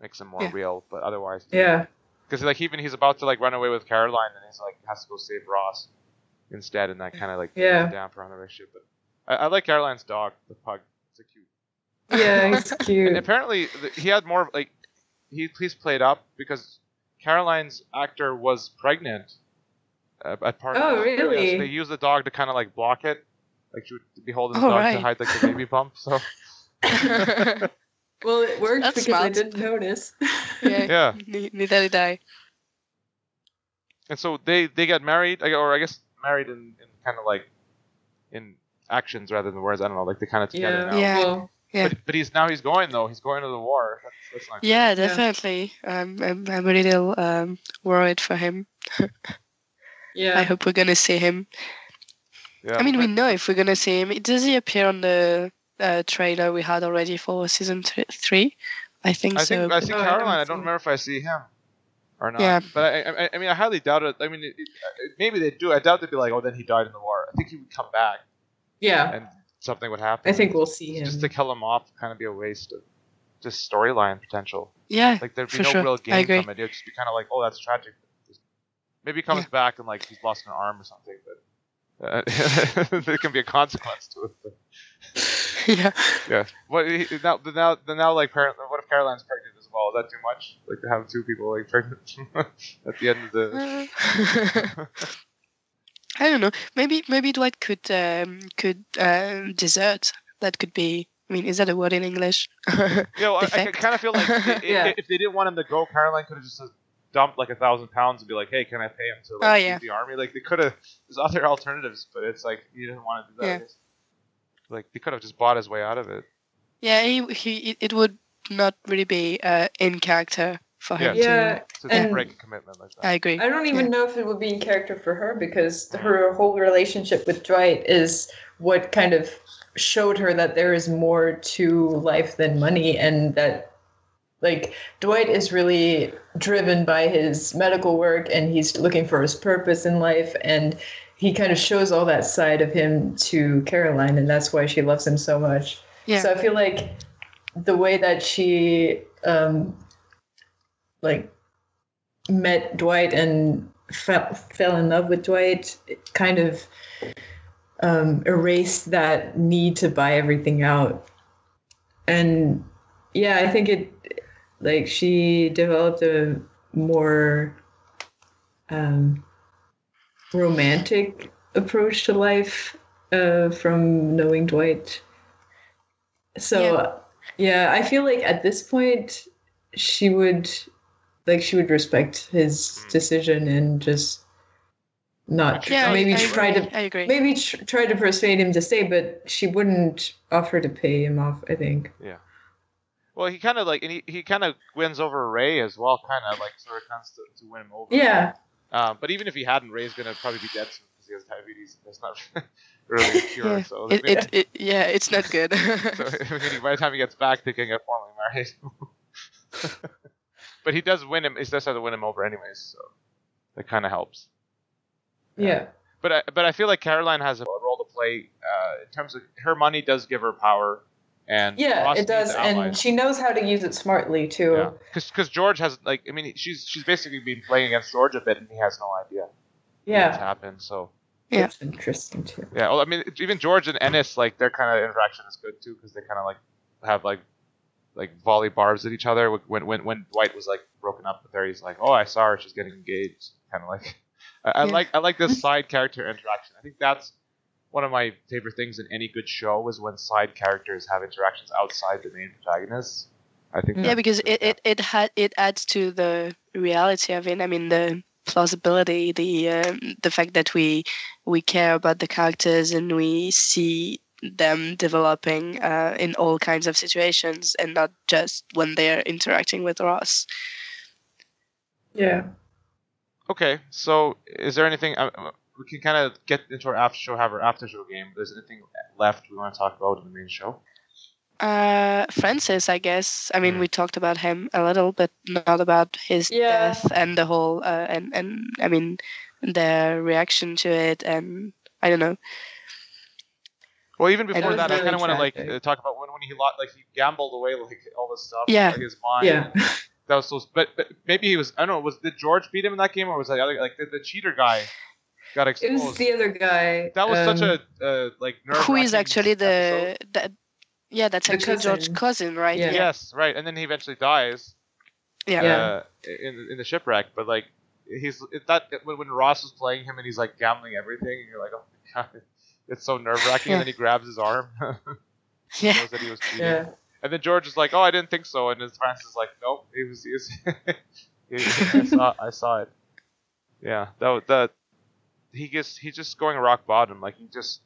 makes him more Yeah. real. But otherwise, Yeah. because like even he's about to like run away with Caroline, and he's like has to go save Ross instead, and that kind of like Yeah. down for on the relationship. But I, I like Caroline's dog, the pug. It's a cute. Yeah, [laughs] he's And cute. apparently, th- he had more of, like he he's played up because Caroline's actor was pregnant uh, at part. Oh, Yeah, really? so they used the dog to kind of like block it, like she would be holding the Oh, dog to hide like the baby [laughs] bump. So [laughs] Well, it worked That's because I didn't notice. yeah, [laughs] yeah, ne- neither did I and so they they get married, or I guess married in, in kind of like in actions rather than words. I don't know, like they kind of together yeah. now. Yeah. Well, Yeah. But, but he's now he's going though. He's going to the war. That's, that's not yeah definitely um, I'm, I'm a little um, worried for him [laughs] yeah. I hope we're gonna see him Yeah. I mean, we know if we're gonna see him. Does he appear on the uh, trailer we had already for season th- three? I think I so. think I see Oh, Caroline. I haven't don't remember if I see him or not. Yeah. But I, I, I mean, I highly doubt it. I mean, it, it, maybe they do. I doubt they'd be like, oh, then he died in the war. I think he would come back Yeah. and something would happen. I think we'll see him. just to kill him off, kind of be a waste of just storyline potential. yeah, Like there'd be no sure. real I gain from it. It'd just be kind of like, oh, that's tragic. Maybe he comes back and like he's lost an arm or something, but uh, [laughs] there can be a consequence to it. But, [laughs] yeah. yeah. What he, now? the Now, the now, like, parent, what if Caroline's pregnant as well? Is that too much? Like to have two people like pregnant [laughs] at the end of the. I don't know. Maybe maybe Dwight could um, could um, desert. That could be. I mean, is that a word in English? You know, I, I kind of feel like i- i- [laughs] Yeah. if they didn't want him to go, Caroline could have just dumped like a thousand pounds and be like, "Hey, can I pay him to like Oh, leave yeah. the army?" Like they could have. There's other alternatives, but it's like he didn't want to do that. Yeah. Like they could have just bought his way out of it. yeah, he he. It, it would not really be uh, in character for him Yeah. Yeah, to. To And- break a commitment like that. I agree. I don't even know if it would be in character for her because her whole relationship with Dwight is what kind of showed her that there is more to life than money and that like Dwight is really driven by his medical work and he's looking for his purpose in life and he kind of shows all that side of him to Caroline and that's why she loves him so much. Yeah. So I feel like the way that she um like met Dwight and fell, fell in love with Dwight it kind of um, erased that need to buy everything out. And yeah, I think it like she developed a more um, romantic approach to life uh, from knowing Dwight. So yeah, I feel like at this point she would like she would respect his Hmm. decision and just not Yeah, I- maybe I, try agree. to I agree. maybe tr- try to persuade him to stay, but she wouldn't offer to pay him off. I think. Yeah. Well, he kind of like, and he, he kind of wins over Ray as well, kind of like sort of comes to, to win him over. Yeah, Um, but even if he hadn't, Ray's gonna probably be dead soon because he has diabetes. That's not [laughs] really a [laughs] cure. Yeah. So, It, it, it, yeah, it's not good. [laughs] so I mean, by the time he gets back, they can get formally married. But he does win him. He does have to win him over anyways, so that kind of helps. yeah, But I, but I feel like Caroline has a role to play uh, in terms of her money does give her power, and yeah. Ross It does, and she knows how to use it smartly too. Yeah, because George has like I mean she's she's basically been playing against George a bit and he has no idea what's Yeah, happened. So Yeah. It's interesting too. yeah, well, I mean even George and Enys like their kind of interaction is good too because they kind of like have like like volley barbs at each other. When when when Dwight was like broken up with her, he's like, oh I saw her, she's getting engaged. Kind of like [laughs] I, I Yeah. like I like this [laughs] side character interaction. I think that's one of my favorite things in any good show is when side characters have interactions outside the main protagonists. I think Yeah, because it it it had it adds to the reality of it. I mean, the plausibility, the um, the fact that we we care about the characters and we see them developing uh, in all kinds of situations and not just when they're interacting with Ross. Yeah. Okay, so is there anything uh, uh, we can kind of get into our after show, have our after show game? Is there anything left we want to talk about in the main show? Uh, Francis, I guess. I mean, Hmm. we talked about him a little, but not about his Yeah. death and the whole uh, and and I mean the reaction to it and I don't know. Well, even before know that, it's I kind of want to like uh, talk about when, when he lot like he gambled away like all this stuff, Yeah. like his mind. Yeah. that was so. But, but maybe he was. I don't know. Was did George beat him in that game, or was that the other like the, the cheater guy got exposed. It exposed? was the other guy. that was um, such a uh, like nerve. Who is actually the, the yeah? That's The actually George cousin. cousin, right? Yeah. Yes, right, and then he eventually dies. Yeah. Yeah. uh, in in the shipwreck. But like he's it, that when, when Ross was playing him and he's like gambling everything, and you're like, oh my [laughs] god, it's so nerve wracking. And then he [laughs] grabs his arm, [laughs] Yeah. knows that he was cheating. Yeah. And then George is like, oh, I didn't think so. And his Francis is like, nope, he was, he was [laughs] I saw, I saw it. Yeah, that that he gets he's just going rock bottom. Like he just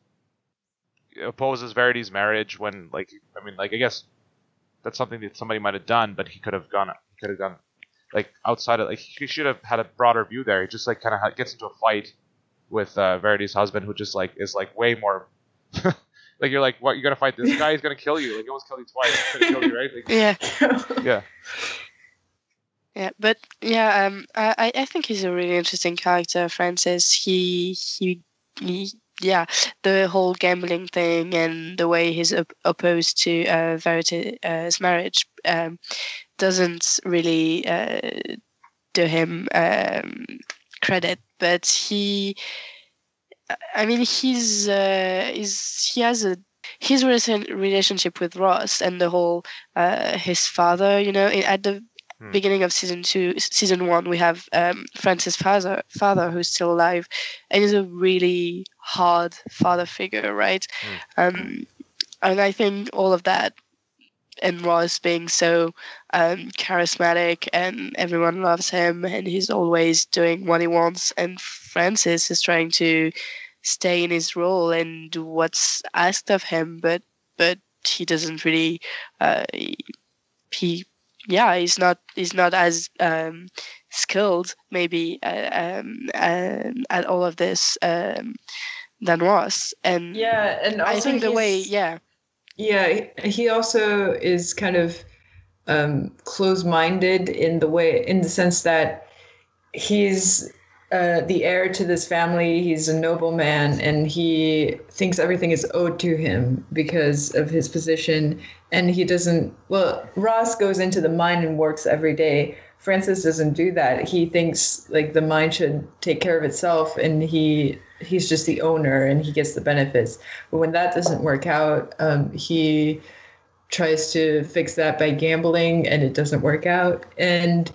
opposes Verity's marriage when like I mean like I guess that's something that somebody might have done, but he could have gone he could have gone like outside of like he should have had a broader view there. He just like kind of gets into a fight with uh, Verity's husband, who just like is like way more. [laughs] like you're like, what? You're gonna fight this guy? He's gonna kill you. Like he almost killed you twice. He's gonna kill you, right? Like, Yeah. [laughs] yeah. Yeah, but yeah, um, I I- I think he's a really interesting character, Francis. He he, he yeah, the whole gambling thing and the way he's op- opposed to uh, Verity's marriage um, doesn't really uh, do him um, credit, but he, I mean, he's uh, is he has a his relation- relationship with Ross and the whole uh, his father, you know, at the Hmm. beginning of season two, season one, we have um, Francis' father, father who's still alive, and is a really hard father figure, right? Um, and I think all of that, and Ross being so um, charismatic, and everyone loves him, and he's always doing what he wants, and Francis is trying to stay in his role and do what's asked of him, but but he doesn't really. Uh, he yeah he's not he's not as um, skilled maybe uh, um, um, at all of this um, than Ross and Yeah, and also I think the way yeah Yeah, he also is kind of um, close-minded in the way, in the sense that he's uh, the heir to this family. He's a nobleman, and he thinks everything is owed to him because of his position. And he doesn't. Well, Ross goes into the mine and works every day. Francis doesn't do that. He thinks like the mind should take care of itself, and he he's just the owner and he gets the benefits. But when that doesn't work out, um, he tries to fix that by gambling, and it doesn't work out. And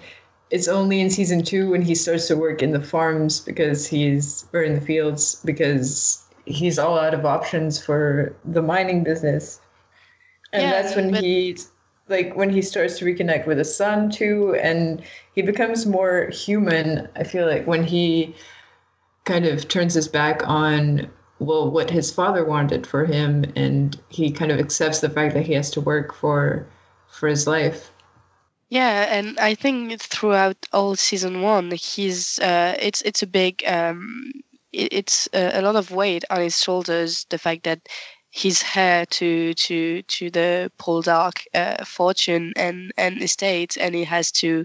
it's only in season two when he starts to work in the farms because he's or in the fields because he's all out of options for the mining business. And Yeah, that's when but- he's like when he starts to reconnect with his son too and he becomes more human i feel like when he kind of turns his back on well what his father wanted for him and he kind of accepts the fact that he has to work for for his life Yeah, and I think throughout all season one, he's uh, it's it's a big um, it's a, a lot of weight on his shoulders. The fact that he's heir to to to the Poldark uh, fortune and and estate, and he has to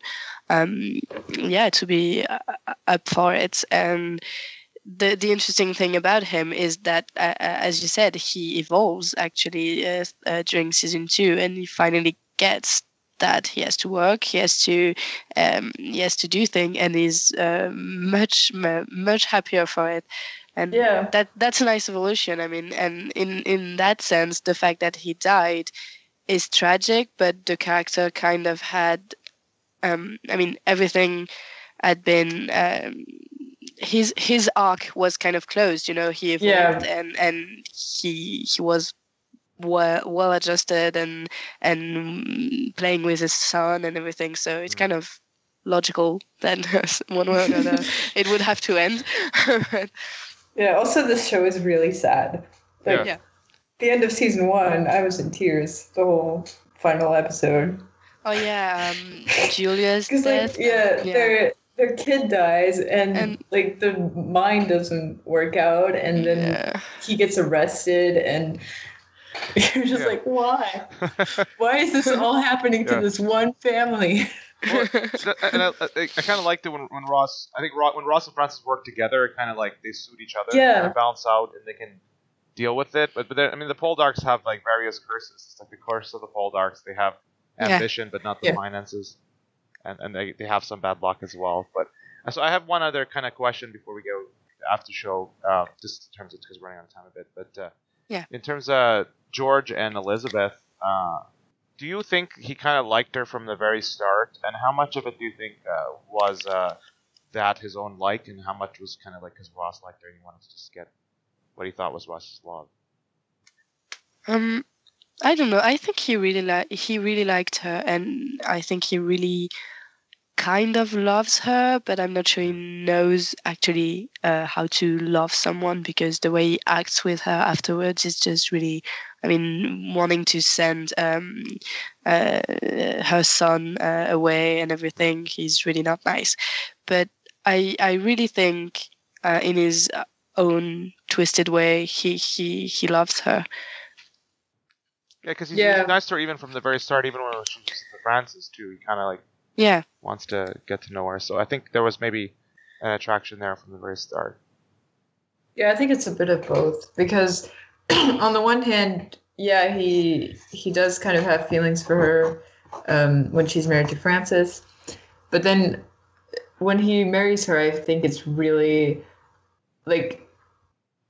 um, yeah to be uh, up for it. And the the interesting thing about him is that, uh, uh, as you said, he evolves actually uh, uh, during season two, and he finally gets that he has to work, he has to um, he has to do things, and he's uh, much mu- much happier for it. And Yeah. that that's a nice evolution. I mean, and in in that sense, the fact that he died is tragic, but the character kind of had, um, I mean, everything had been. Um, his his arc was kind of closed, you know. He Yeah. and and he he was well well adjusted and and playing with his son and everything. So it's Mm. kind of logical then [laughs] one way or another it would have to end. [laughs] But, yeah also this show is really sad like Yeah. Yeah. the end of season one i was in tears the whole final episode oh yeah, um, [laughs] Julia's Because death. like yeah, yeah. their their kid dies and, And- like the mine doesn't work out and then yeah. he gets arrested and [laughs] you're just Yeah. like why [laughs] why is this all happening to Yeah. this one family Well, [laughs] and I, I, I kind of liked it when, when Ross. I think Ro- when Ross and Francis work together, it kind of like they suit each other. Yeah. They balance out, and they can deal with it. But but I mean, the Poldarks have like various curses. It's like the curse of the Poldarks. They have Yeah. ambition, but not the Yeah. finances, and and they, they have some bad luck as well. But so I have one other kind of question before we go after show, uh, just in terms of because we're running out of time a bit. But uh, Yeah. in terms of George and Elizabeth. Uh, do you think he kind of liked her from the very start? And how much of it do you think uh, was uh, that his own like, and how much was kind of like because Ross liked her and he wanted to just get what he thought was Ross's love? Um, I don't know. I think he really like he really liked her, and I think he really kind of loves her, but I'm not sure he knows actually uh, how to love someone because the way he acts with her afterwards is just really, I mean, wanting to send um, uh, her son uh, away and everything. He's really not nice, but I I really think uh, in his own twisted way he he he loves her. Yeah, because he's, Yeah. nice to her even from the very start, even when she was just the Francis too. He kind of like Yeah. wants to get to know her. So I think there was maybe an attraction there from the very start. Yeah, I think it's a bit of both because [clears throat] on the one hand, yeah, he he does kind of have feelings for her um, when she's married to Francis, but then when he marries her, I think it's really like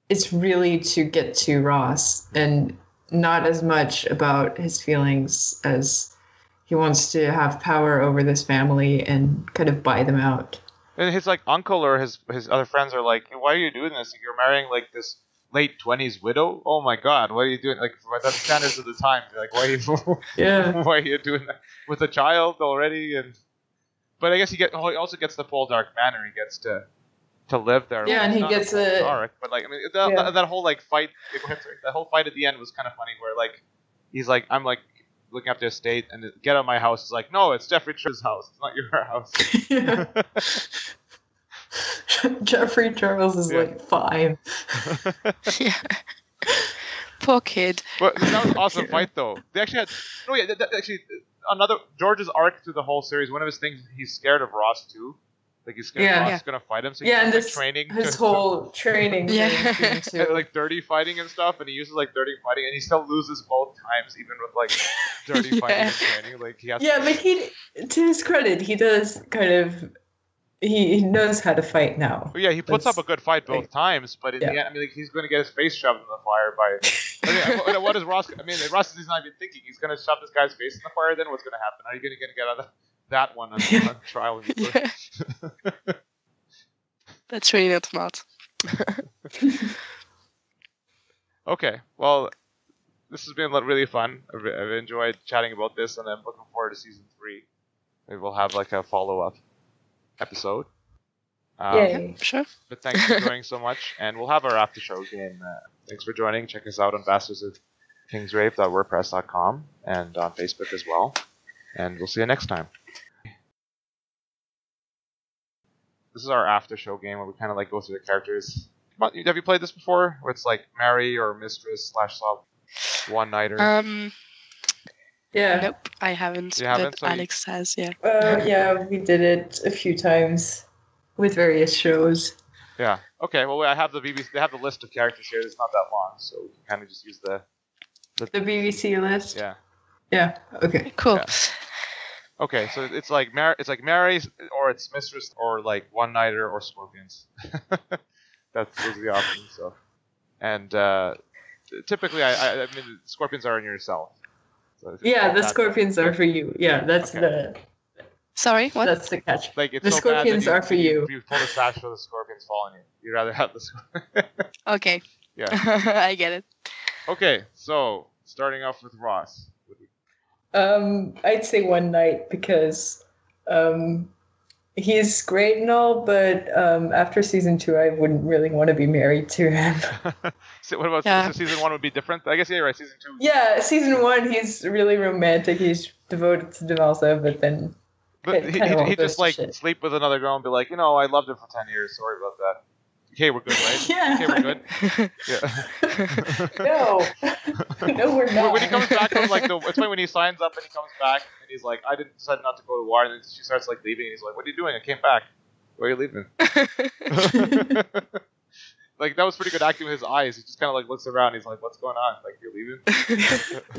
it's really to get to Ross and not as much about his feelings as he wants to have power over this family and kind of buy them out. And his like uncle or his his other friends are like, "Why are you doing this? You're marrying like this late twenties widow. Oh my god, what are you doing? Like by the standards of the time, like why are you [laughs] Yeah. [laughs] why are you doing that with a child already? And but I guess he get oh, he also gets the Paul Poldark Manor. He gets to to live there. Yeah, and he gets the a- Poldark, but like I mean that, Yeah. that, that whole like fight, go ahead, sorry. that whole fight at the end was kind of funny. Where like he's like I'm like looking up the estate and get out of my house. He's like, no, it's Geoffrey Charles's house. It's not your [laughs] house. [laughs] Geoffrey Charles is Yeah. like five. [laughs] yeah. Poor kid. But that was an awesome Yeah. fight, though. They actually had. No, yeah, that, that- actually, another George's arc through the whole series. One of his things, he's scared of Ross too. Like he's scared Yeah. Ross Yeah. is gonna fight him. So he's Yeah, and like, this training his to- whole training. Yeah. and, [laughs] [laughs] like dirty fighting and stuff, and he uses like dirty fighting, and he still loses both times, even with like [laughs] dirty fighting and training. Like he has. Yeah, to, but he, to his credit, he does kind of, he, he knows how to fight now. But yeah, he puts That's- up a good fight both times, but in Yeah. the end, I mean, like, he's going to get his face shoved in the fire by. I mean, what- what is Ross? I mean, Ross is not even thinking. He's going to shove this guy's face in the fire. Then what's going to happen? Are you going to get out of that one on, Yeah. on trial? Yeah. That's really not smart. [laughs] Okay, well, this has been really fun. I've, I've enjoyed chatting about this, and I'm looking forward to season three. Maybe we'll have like a follow up episode. Um, Yay. Sure. But thanks for [laughs] joining so much, and we'll have our after show game. Uh, thanks for joining. Check us out on bastards of kingsgrave.wordpress.com and on Facebook as well. And we'll see you next time. This is our after show game where we kind of like go through the characters. Have you played this before? Where it's like Mary or Mistress slash Sub one nighter. Um. Yeah. Nope, I haven't. You haven't, but so you- Alix has. Yeah. Uh, yeah, we did it a few times with various shows. Yeah. Okay. Well, I have the BBC. They have the list of characters here. It's not that long, so we can kind of just use the. The BBC list. Yeah. Yeah. Okay. Cool. Yeah. Okay, so it's like Mar- it's like Mary's or it's Mistress or like One Nighter or Scorpions. [laughs] That's those are the options. So, and uh, typically, I, I, I mean, Scorpions are in yourself. So Yeah, the that- scorpions are for you. Yeah, that's Okay. Sorry. the What? that's the catch. Like it's the so bad that scorpions you, are for you. If you pull the sash for the scorpions fall on you. You'd rather have the. Scorp- [laughs] Okay. yeah. [laughs] I get it. Okay, so starting off with Ross. Um, I'd say one night because um, he's great and all, but um, after season two, I wouldn't really want to be married to him. [laughs] so what about Yeah. so season one would be different? I guess yeah, right. Season two. yeah, season one, he's really romantic. He's devoted to Demelza, but then But he, he, he just like shit. sleep with another girl and be like, you know, I loved him for ten years. Sorry about that. Okay, we're good, right? [laughs] yeah, Okay, we're good. Yeah. no, no, we're [laughs] When- not. when he comes back from like the, it's funny when he signs up and he comes back and he's like, I didn't decide not to go to war, and then she starts like leaving, and he's like, What are you doing? I came back. Where are you leaving? [laughs] like that was pretty good acting with his eyes. He just kind of like looks around. He's like, What's going on? Like you're leaving?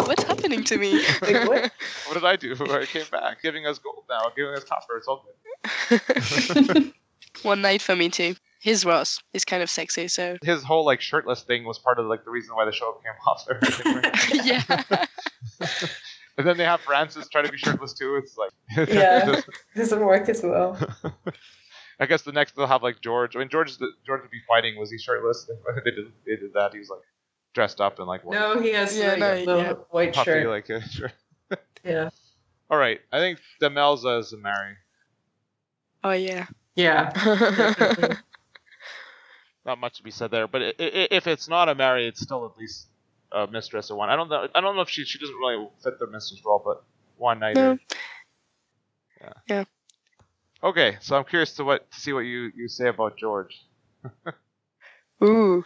What's happening to me? Like, what? What did I do? I came back, giving us gold now, giving us copper. It's all good. One night for me too. His was is kind of sexy, so His whole like shirtless thing was part of like the reason why the show came [laughs] off. There. [laughs] yeah. [laughs] And then they have Francis try to be shirtless too. It's like, Yeah. Doesn't work as well. I guess the next they'll have like George. I mean, George, George would be fighting. Was he shirtless? they did. They did that. He was like dressed up in like one No, he has Yeah, like no, a little yeah. white puffy shirt. like. Uh, sure. Yeah. All right, I think Demelza is a Mary. Oh yeah. Yeah. Definitely. Not much to be said there, but i- i- if it's not a Mary, it's still at least a mistress or one. I don't know. I don't know if she she doesn't really fit the mistress role, but one night. No. Yeah. Yeah. Okay, so I'm curious to what to see what you you say about George. [laughs] Ooh.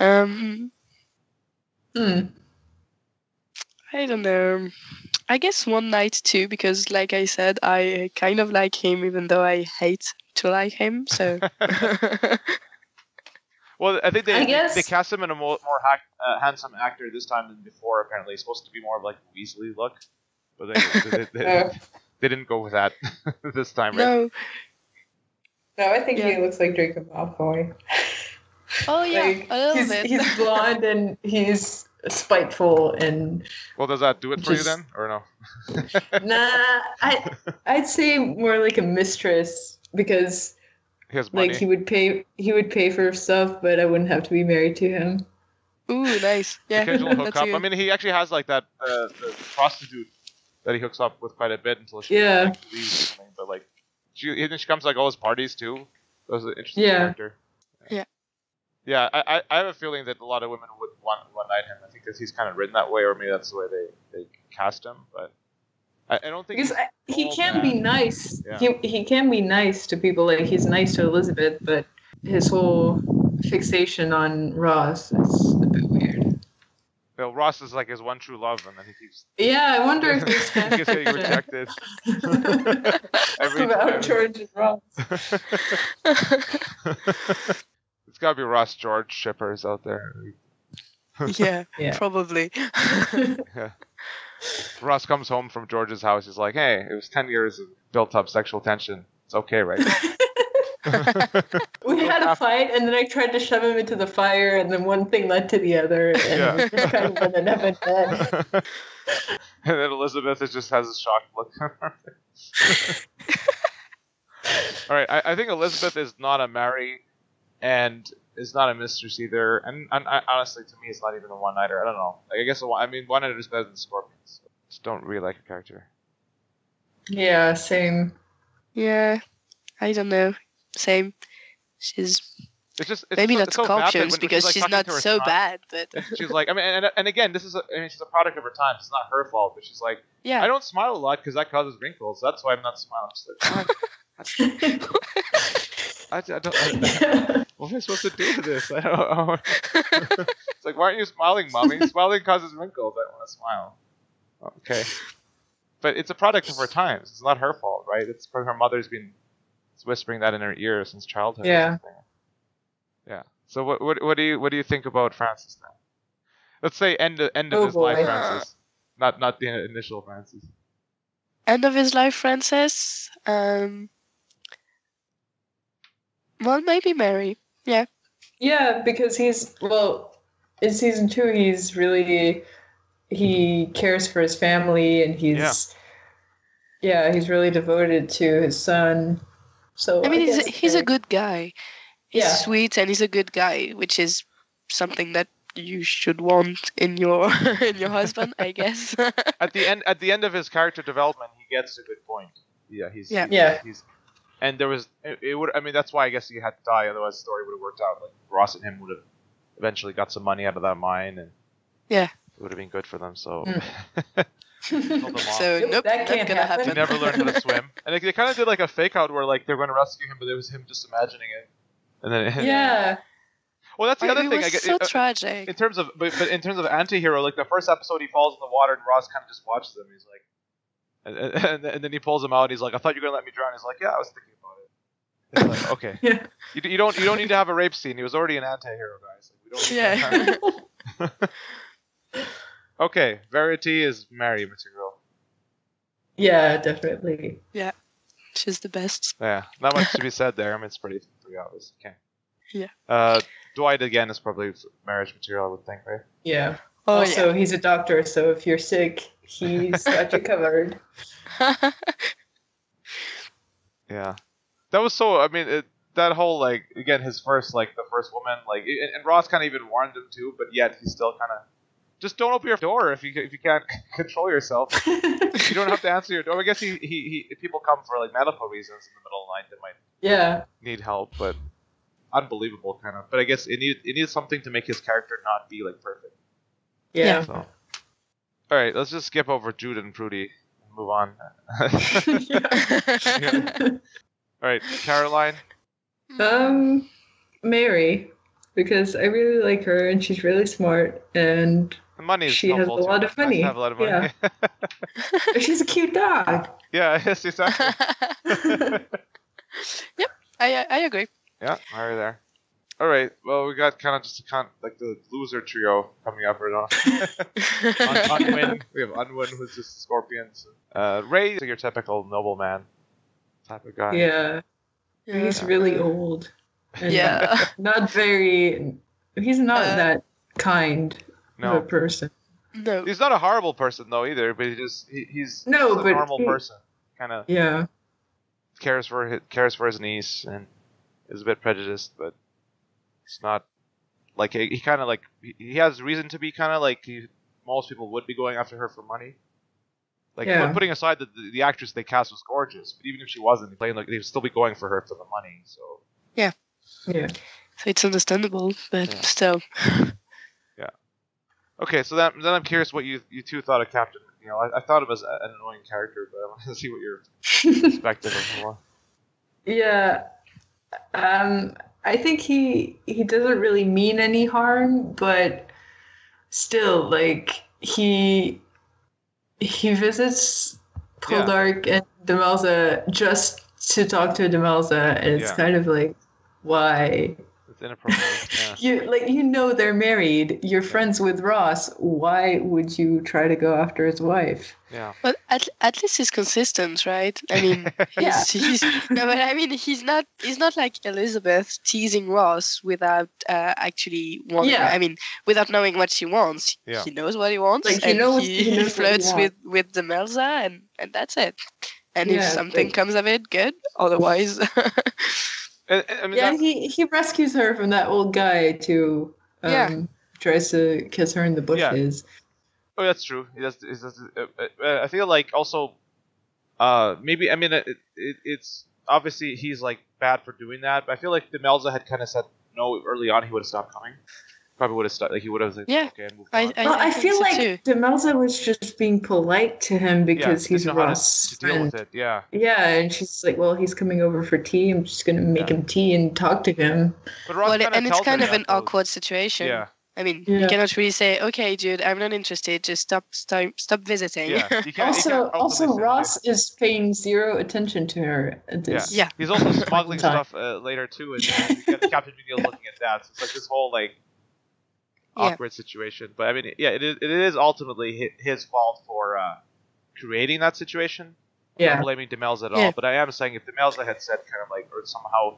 Um. Hmm. I don't know. I guess one night too, because like I said, I kind of like him, even though I hate to like him. So. [laughs] [laughs] Well, I think they I they- guess- they, cast him in a more, more hack, uh, handsome actor this time than before. Apparently, he's supposed to be more of like a Weasley look, but they they, they, they, Uh, [laughs] they didn't go with that [laughs] this time, right? no. no, I think Yeah. he looks like Draco Malfoy. Oh yeah, Like, a little he's, bit. he's blonde and he's spiteful and Well, does that do it for you then, or no? nah. I [laughs] I'd say more like a mistress because He has money. like he would pay he would pay for stuff, but I wouldn't have to be married to him. Ooh, nice. Yeah, occasional [laughs] that's hookup. I mean, he actually has like that uh, the prostitute that he hooks up with quite a bit until she Yeah. like, leaves or something. But like, she and she comes like all his parties too. That was an interesting Yeah. character. Yeah. Yeah, I, I I have a feeling that a lot of women would want one night him. I think because he's kind of written that way, or maybe that's the way they, they cast him. But I, I don't think Because I, he can bad. be nice. Yeah. He he can be nice to people. Like he's nice to Elizabeth, but his whole fixation on Ross is a bit weird. Well, Ross is like his one true love, and then he keeps Yeah, I wonder if there's [laughs] he keeps getting fanfiction rejected [laughs] every about time. George and Ross. [laughs] it's gotta be Ross George shippers out there. yeah, Yeah. probably. Ross comes home from George's house. He's like, "Hey, it was ten years of built-up sexual tension. It's okay, right?" [laughs] we had a fight, and then I tried to shove him into the fire, and then one thing led to the other, and Yeah. [laughs] kind of ended up in bed. [laughs] and then Elizabeth is just has a shocked look. on her face. All right, I, I think Elizabeth is not a Mary, and is not a mistress either. And, and I, honestly, to me, it's not even a one-nighter. I don't know. Like, I guess a one, I mean, one-nighter is better than Scorpions. So just don't really like her character. Yeah, same. yeah, I don't know. Same. She's It's just it's maybe so, not it's so vapid Scorpions when because like, she's not so son. bad, but [laughs] She's like, I mean, and, and again, this is, a, I mean, she's a product of her time. It's not her fault, but she's like, yeah. I don't smile a lot because that causes wrinkles. That's why I'm not smiling. [laughs] She's like, [laughs] I, I don't. I, what am I supposed to do with this? I don't know. [laughs] it's like, why aren't you smiling, mommy? [laughs] Smiling causes wrinkles. I want to smile. Okay, but it's a product of her times. It's not her fault, right? It's for her mother's been whispering that in her ear since childhood. Yeah. Yeah. So what what what do you what do you think about Francis now? Let's say end of, end of Oh, his life. Francis. Not not the initial Francis. End of his life, Francis. Um. Well, maybe Mary. Yeah, Yeah, because he's well in season two he's really he cares for his family and he's yeah, he's really devoted to his son. So I mean, he's guess he's a good guy. He's Yeah. sweet and he's a good guy, which is something that you should want in your [laughs] in your husband, I [laughs] guess. At the end at the end of his character development, he gets a good point. Yeah, he's Yeah. he's, Yeah. He's and there was it, it would I mean that's why I guess he had to die. Otherwise, the story would have worked out. Like Ross and him would have eventually got some money out of that mine, and Yeah. it would have been good for them. So [laughs] Mm. Them so Nope, nope, that can't gonna happen. he never learned how to [laughs] swim, and they, they kind of did like a fake out where like they're going to rescue him, but it was him just imagining it. And then Yeah. [laughs] well, that's the Like, other it thing. was I guess so uh, tragic. in terms of but, but in terms of anti-hero like the first episode he falls in the water and ross kind of just watches him he's like and, [laughs] and, and then he pulls him out and he's like i thought you were gonna let me drown he's like yeah i was thinking about it it's like, [laughs] okay Yeah. you, you don't you don't need to have a rape scene he was already an anti-hero guys like, we don't Yeah. [laughs] okay verity is mary material Yeah, definitely. Yeah, she's the best. yeah not much to be said there i mean it's pretty pretty obvious okay Yeah. uh dwight again is probably marriage material i would think right Yeah. Oh also, he's a doctor, so if you're sick, he's got you covered. yeah. Yeah, that was so. I mean, it, that whole like again, his first like the first woman like, and, and Ross kind of even warned him too, but yet he still kind of just don't open your door if you if you can't [laughs] control yourself. [laughs] You don't have to answer your door. I guess he, he, he if people come for like medical reasons in the middle of the night, they might yeah. need help, but unbelievable kind of. But I guess it needed it needed something to make his character not be like perfect. Yeah. So, all right, let's just skip over Jud and Prudie and move on. [laughs] all right, Caroline. um, Mary, because I really like her and she's really smart and The money is She has a lot of Nice to money. have a lot of money. Yeah. [laughs] she's a cute dog. Yeah, [laughs] yes, exactly. I I agree. yeah, Mary there. All right. Well, we got kind of just a con- like the loser trio coming up right now. [laughs] Un- Unwin. We have Unwin, who's just scorpions. Uh, Ray, your typical nobleman type of guy. Yeah. He's really old. and Yeah. [laughs] Not very. He's not Uh, that kind. No. a person. No. He's not a horrible person though either, but he just he, he's No, just a but normal he- person. Kind of Yeah. cares for his, cares for his niece and is a bit prejudiced, but it's not like he, he kind of like he, he has reason to be kind of like he, most people would be going after her for money. Like Yeah. putting aside that the, the actress they cast was gorgeous, but even if she wasn't, playing like they would still be going for her for the money. So Yeah. yeah. So it's understandable, but Yeah. still. [laughs] Yeah. Okay, so that, then I'm curious what you you two thought of Captain. You know, I, I thought of him as an annoying character, but I want to see what your [laughs] perspective of him was. Yeah. Um I think he he doesn't really mean any harm, but still like he he visits Yeah. And Demelza just to talk to Demelza and it's Yeah. kind of like why inappropriate. [laughs] Yeah. you like you know they're married you're friends with ross why would you try to go after his wife yeah. But at, at least he's consistent, right? I mean, [laughs] Yeah. he's, he's no, but I mean, he's not he's not like Elizabeth teasing Ross without uh, actually wanting. Yeah. I mean, without knowing what she wants. Yeah. He knows what he wants, Like, he knows- he, he knows he flirts with with Demelza, and and that's it. And if something like- comes of it, good. Otherwise, [laughs] And- and- I mean, yeah that- he he rescues her from that old guy too um Yeah. tries to kiss her in the bushes. Yeah. Oh, that's true. He does. He does uh, uh, I feel like also, uh, maybe I mean it, it, it's obviously he's like bad for doing that, but I feel like Demelza had kind of said no early on. He would have stopped coming. Probably would have stopped. Like he would have said, Yeah. okay, moved I- on. I- well, I, think feel so like too. Demelza was just being polite to him because yeah, he's didn't know how to- Ross' to deal friend. with it. Yeah, Yeah, and she's like, "Well, he's coming over for tea. I'm just gonna make Yeah. him tea and talk to him." but Ross well, kinda and it's kind of an though. awkward situation. Yeah, I mean, Yeah. you cannot really say, "Okay, dude, I'm not interested. Just stop, stop, stop visiting." yeah. You can't, you Also, also ultimately say, Ross is paying zero attention to her at this. Yeah. He's also [laughs] smuggling stuff uh, later too, and you Captain McNeil looking at that. So it's like this whole like Yeah. awkward situation. But I mean, yeah, it is. It is ultimately his fault for uh, creating that situation. I'm yeah, not blaming Demelza at all, but I am saying if Demelza had said kind of like or somehow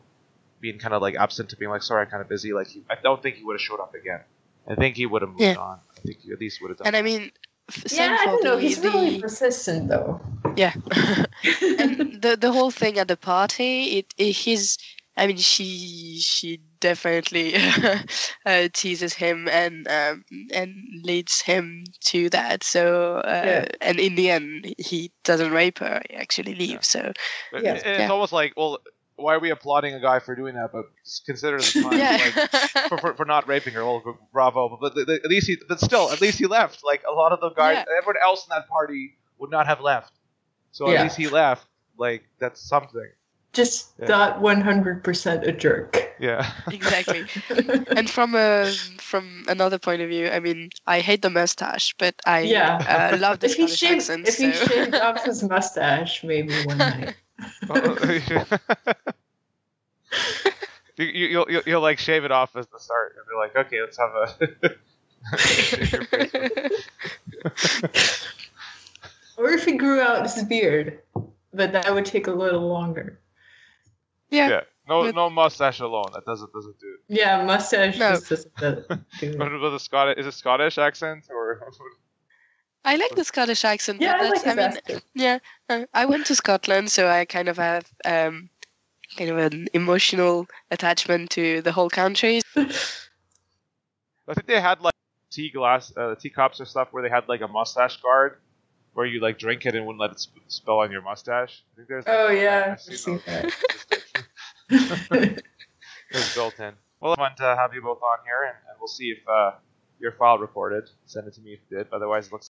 being kind of like absent to being like sorry, I'm kind of busy, like he, I don't think he would have showed up again. I think he would have moved Yeah. on. I think he at least would have done. And I mean, yeah. I don't know. the- He's really persistent, though. yeah. [laughs] and the the whole thing at the party, it, it his. I mean, she she definitely [laughs] uh, teases him and um, and leads him to that. So uh, Yeah. and in the end, he doesn't rape her. He actually leaves. So But yeah. it's Yeah. almost like well. Why are we applauding a guy for doing that? But just consider the [laughs] time, yeah. like, for, for, for not raping her. Well, bravo. But, but, at least he, but still, at least he left. Like a lot of the guys, Yeah. everyone else in that party would not have left. So at Yeah. least he left. Like that's something. Just Yeah. not 100% a jerk. Yeah. exactly. [laughs] and from a from another point of view, I mean, I hate the mustache, but I Yeah. uh, love the if he Scottish shaved, accent. if he so- shaved off his [laughs] mustache, maybe one night. [laughs] you, you, you'll, you'll, you'll like shave it off as the start and be like, okay, let's have a. shave your face. or if he grew out his beard, but that would take a little longer. Yeah. yeah, no, With- no mustache alone. That doesn't doesn't do it. Yeah, mustache No. just doesn't do it. But with a Scottish, is it Scottish accent or? [laughs] I like the Scottish accent. Yeah, but I like that's, I mean, accent. yeah, uh, I went to Scotland, so I kind of have um, kind of an emotional attachment to the whole country. [laughs] I think they had like tea glass, uh, teacups or stuff where they had like a mustache guard, where you like drink it and wouldn't let it sp- spill on your mustache. I think there's. Oh, yeah, I've I've seen seen [laughs] It's built in. Well, I want to have you both on here, and, and we'll see if uh, your file recorded. Send it to me if it did. Otherwise, it looks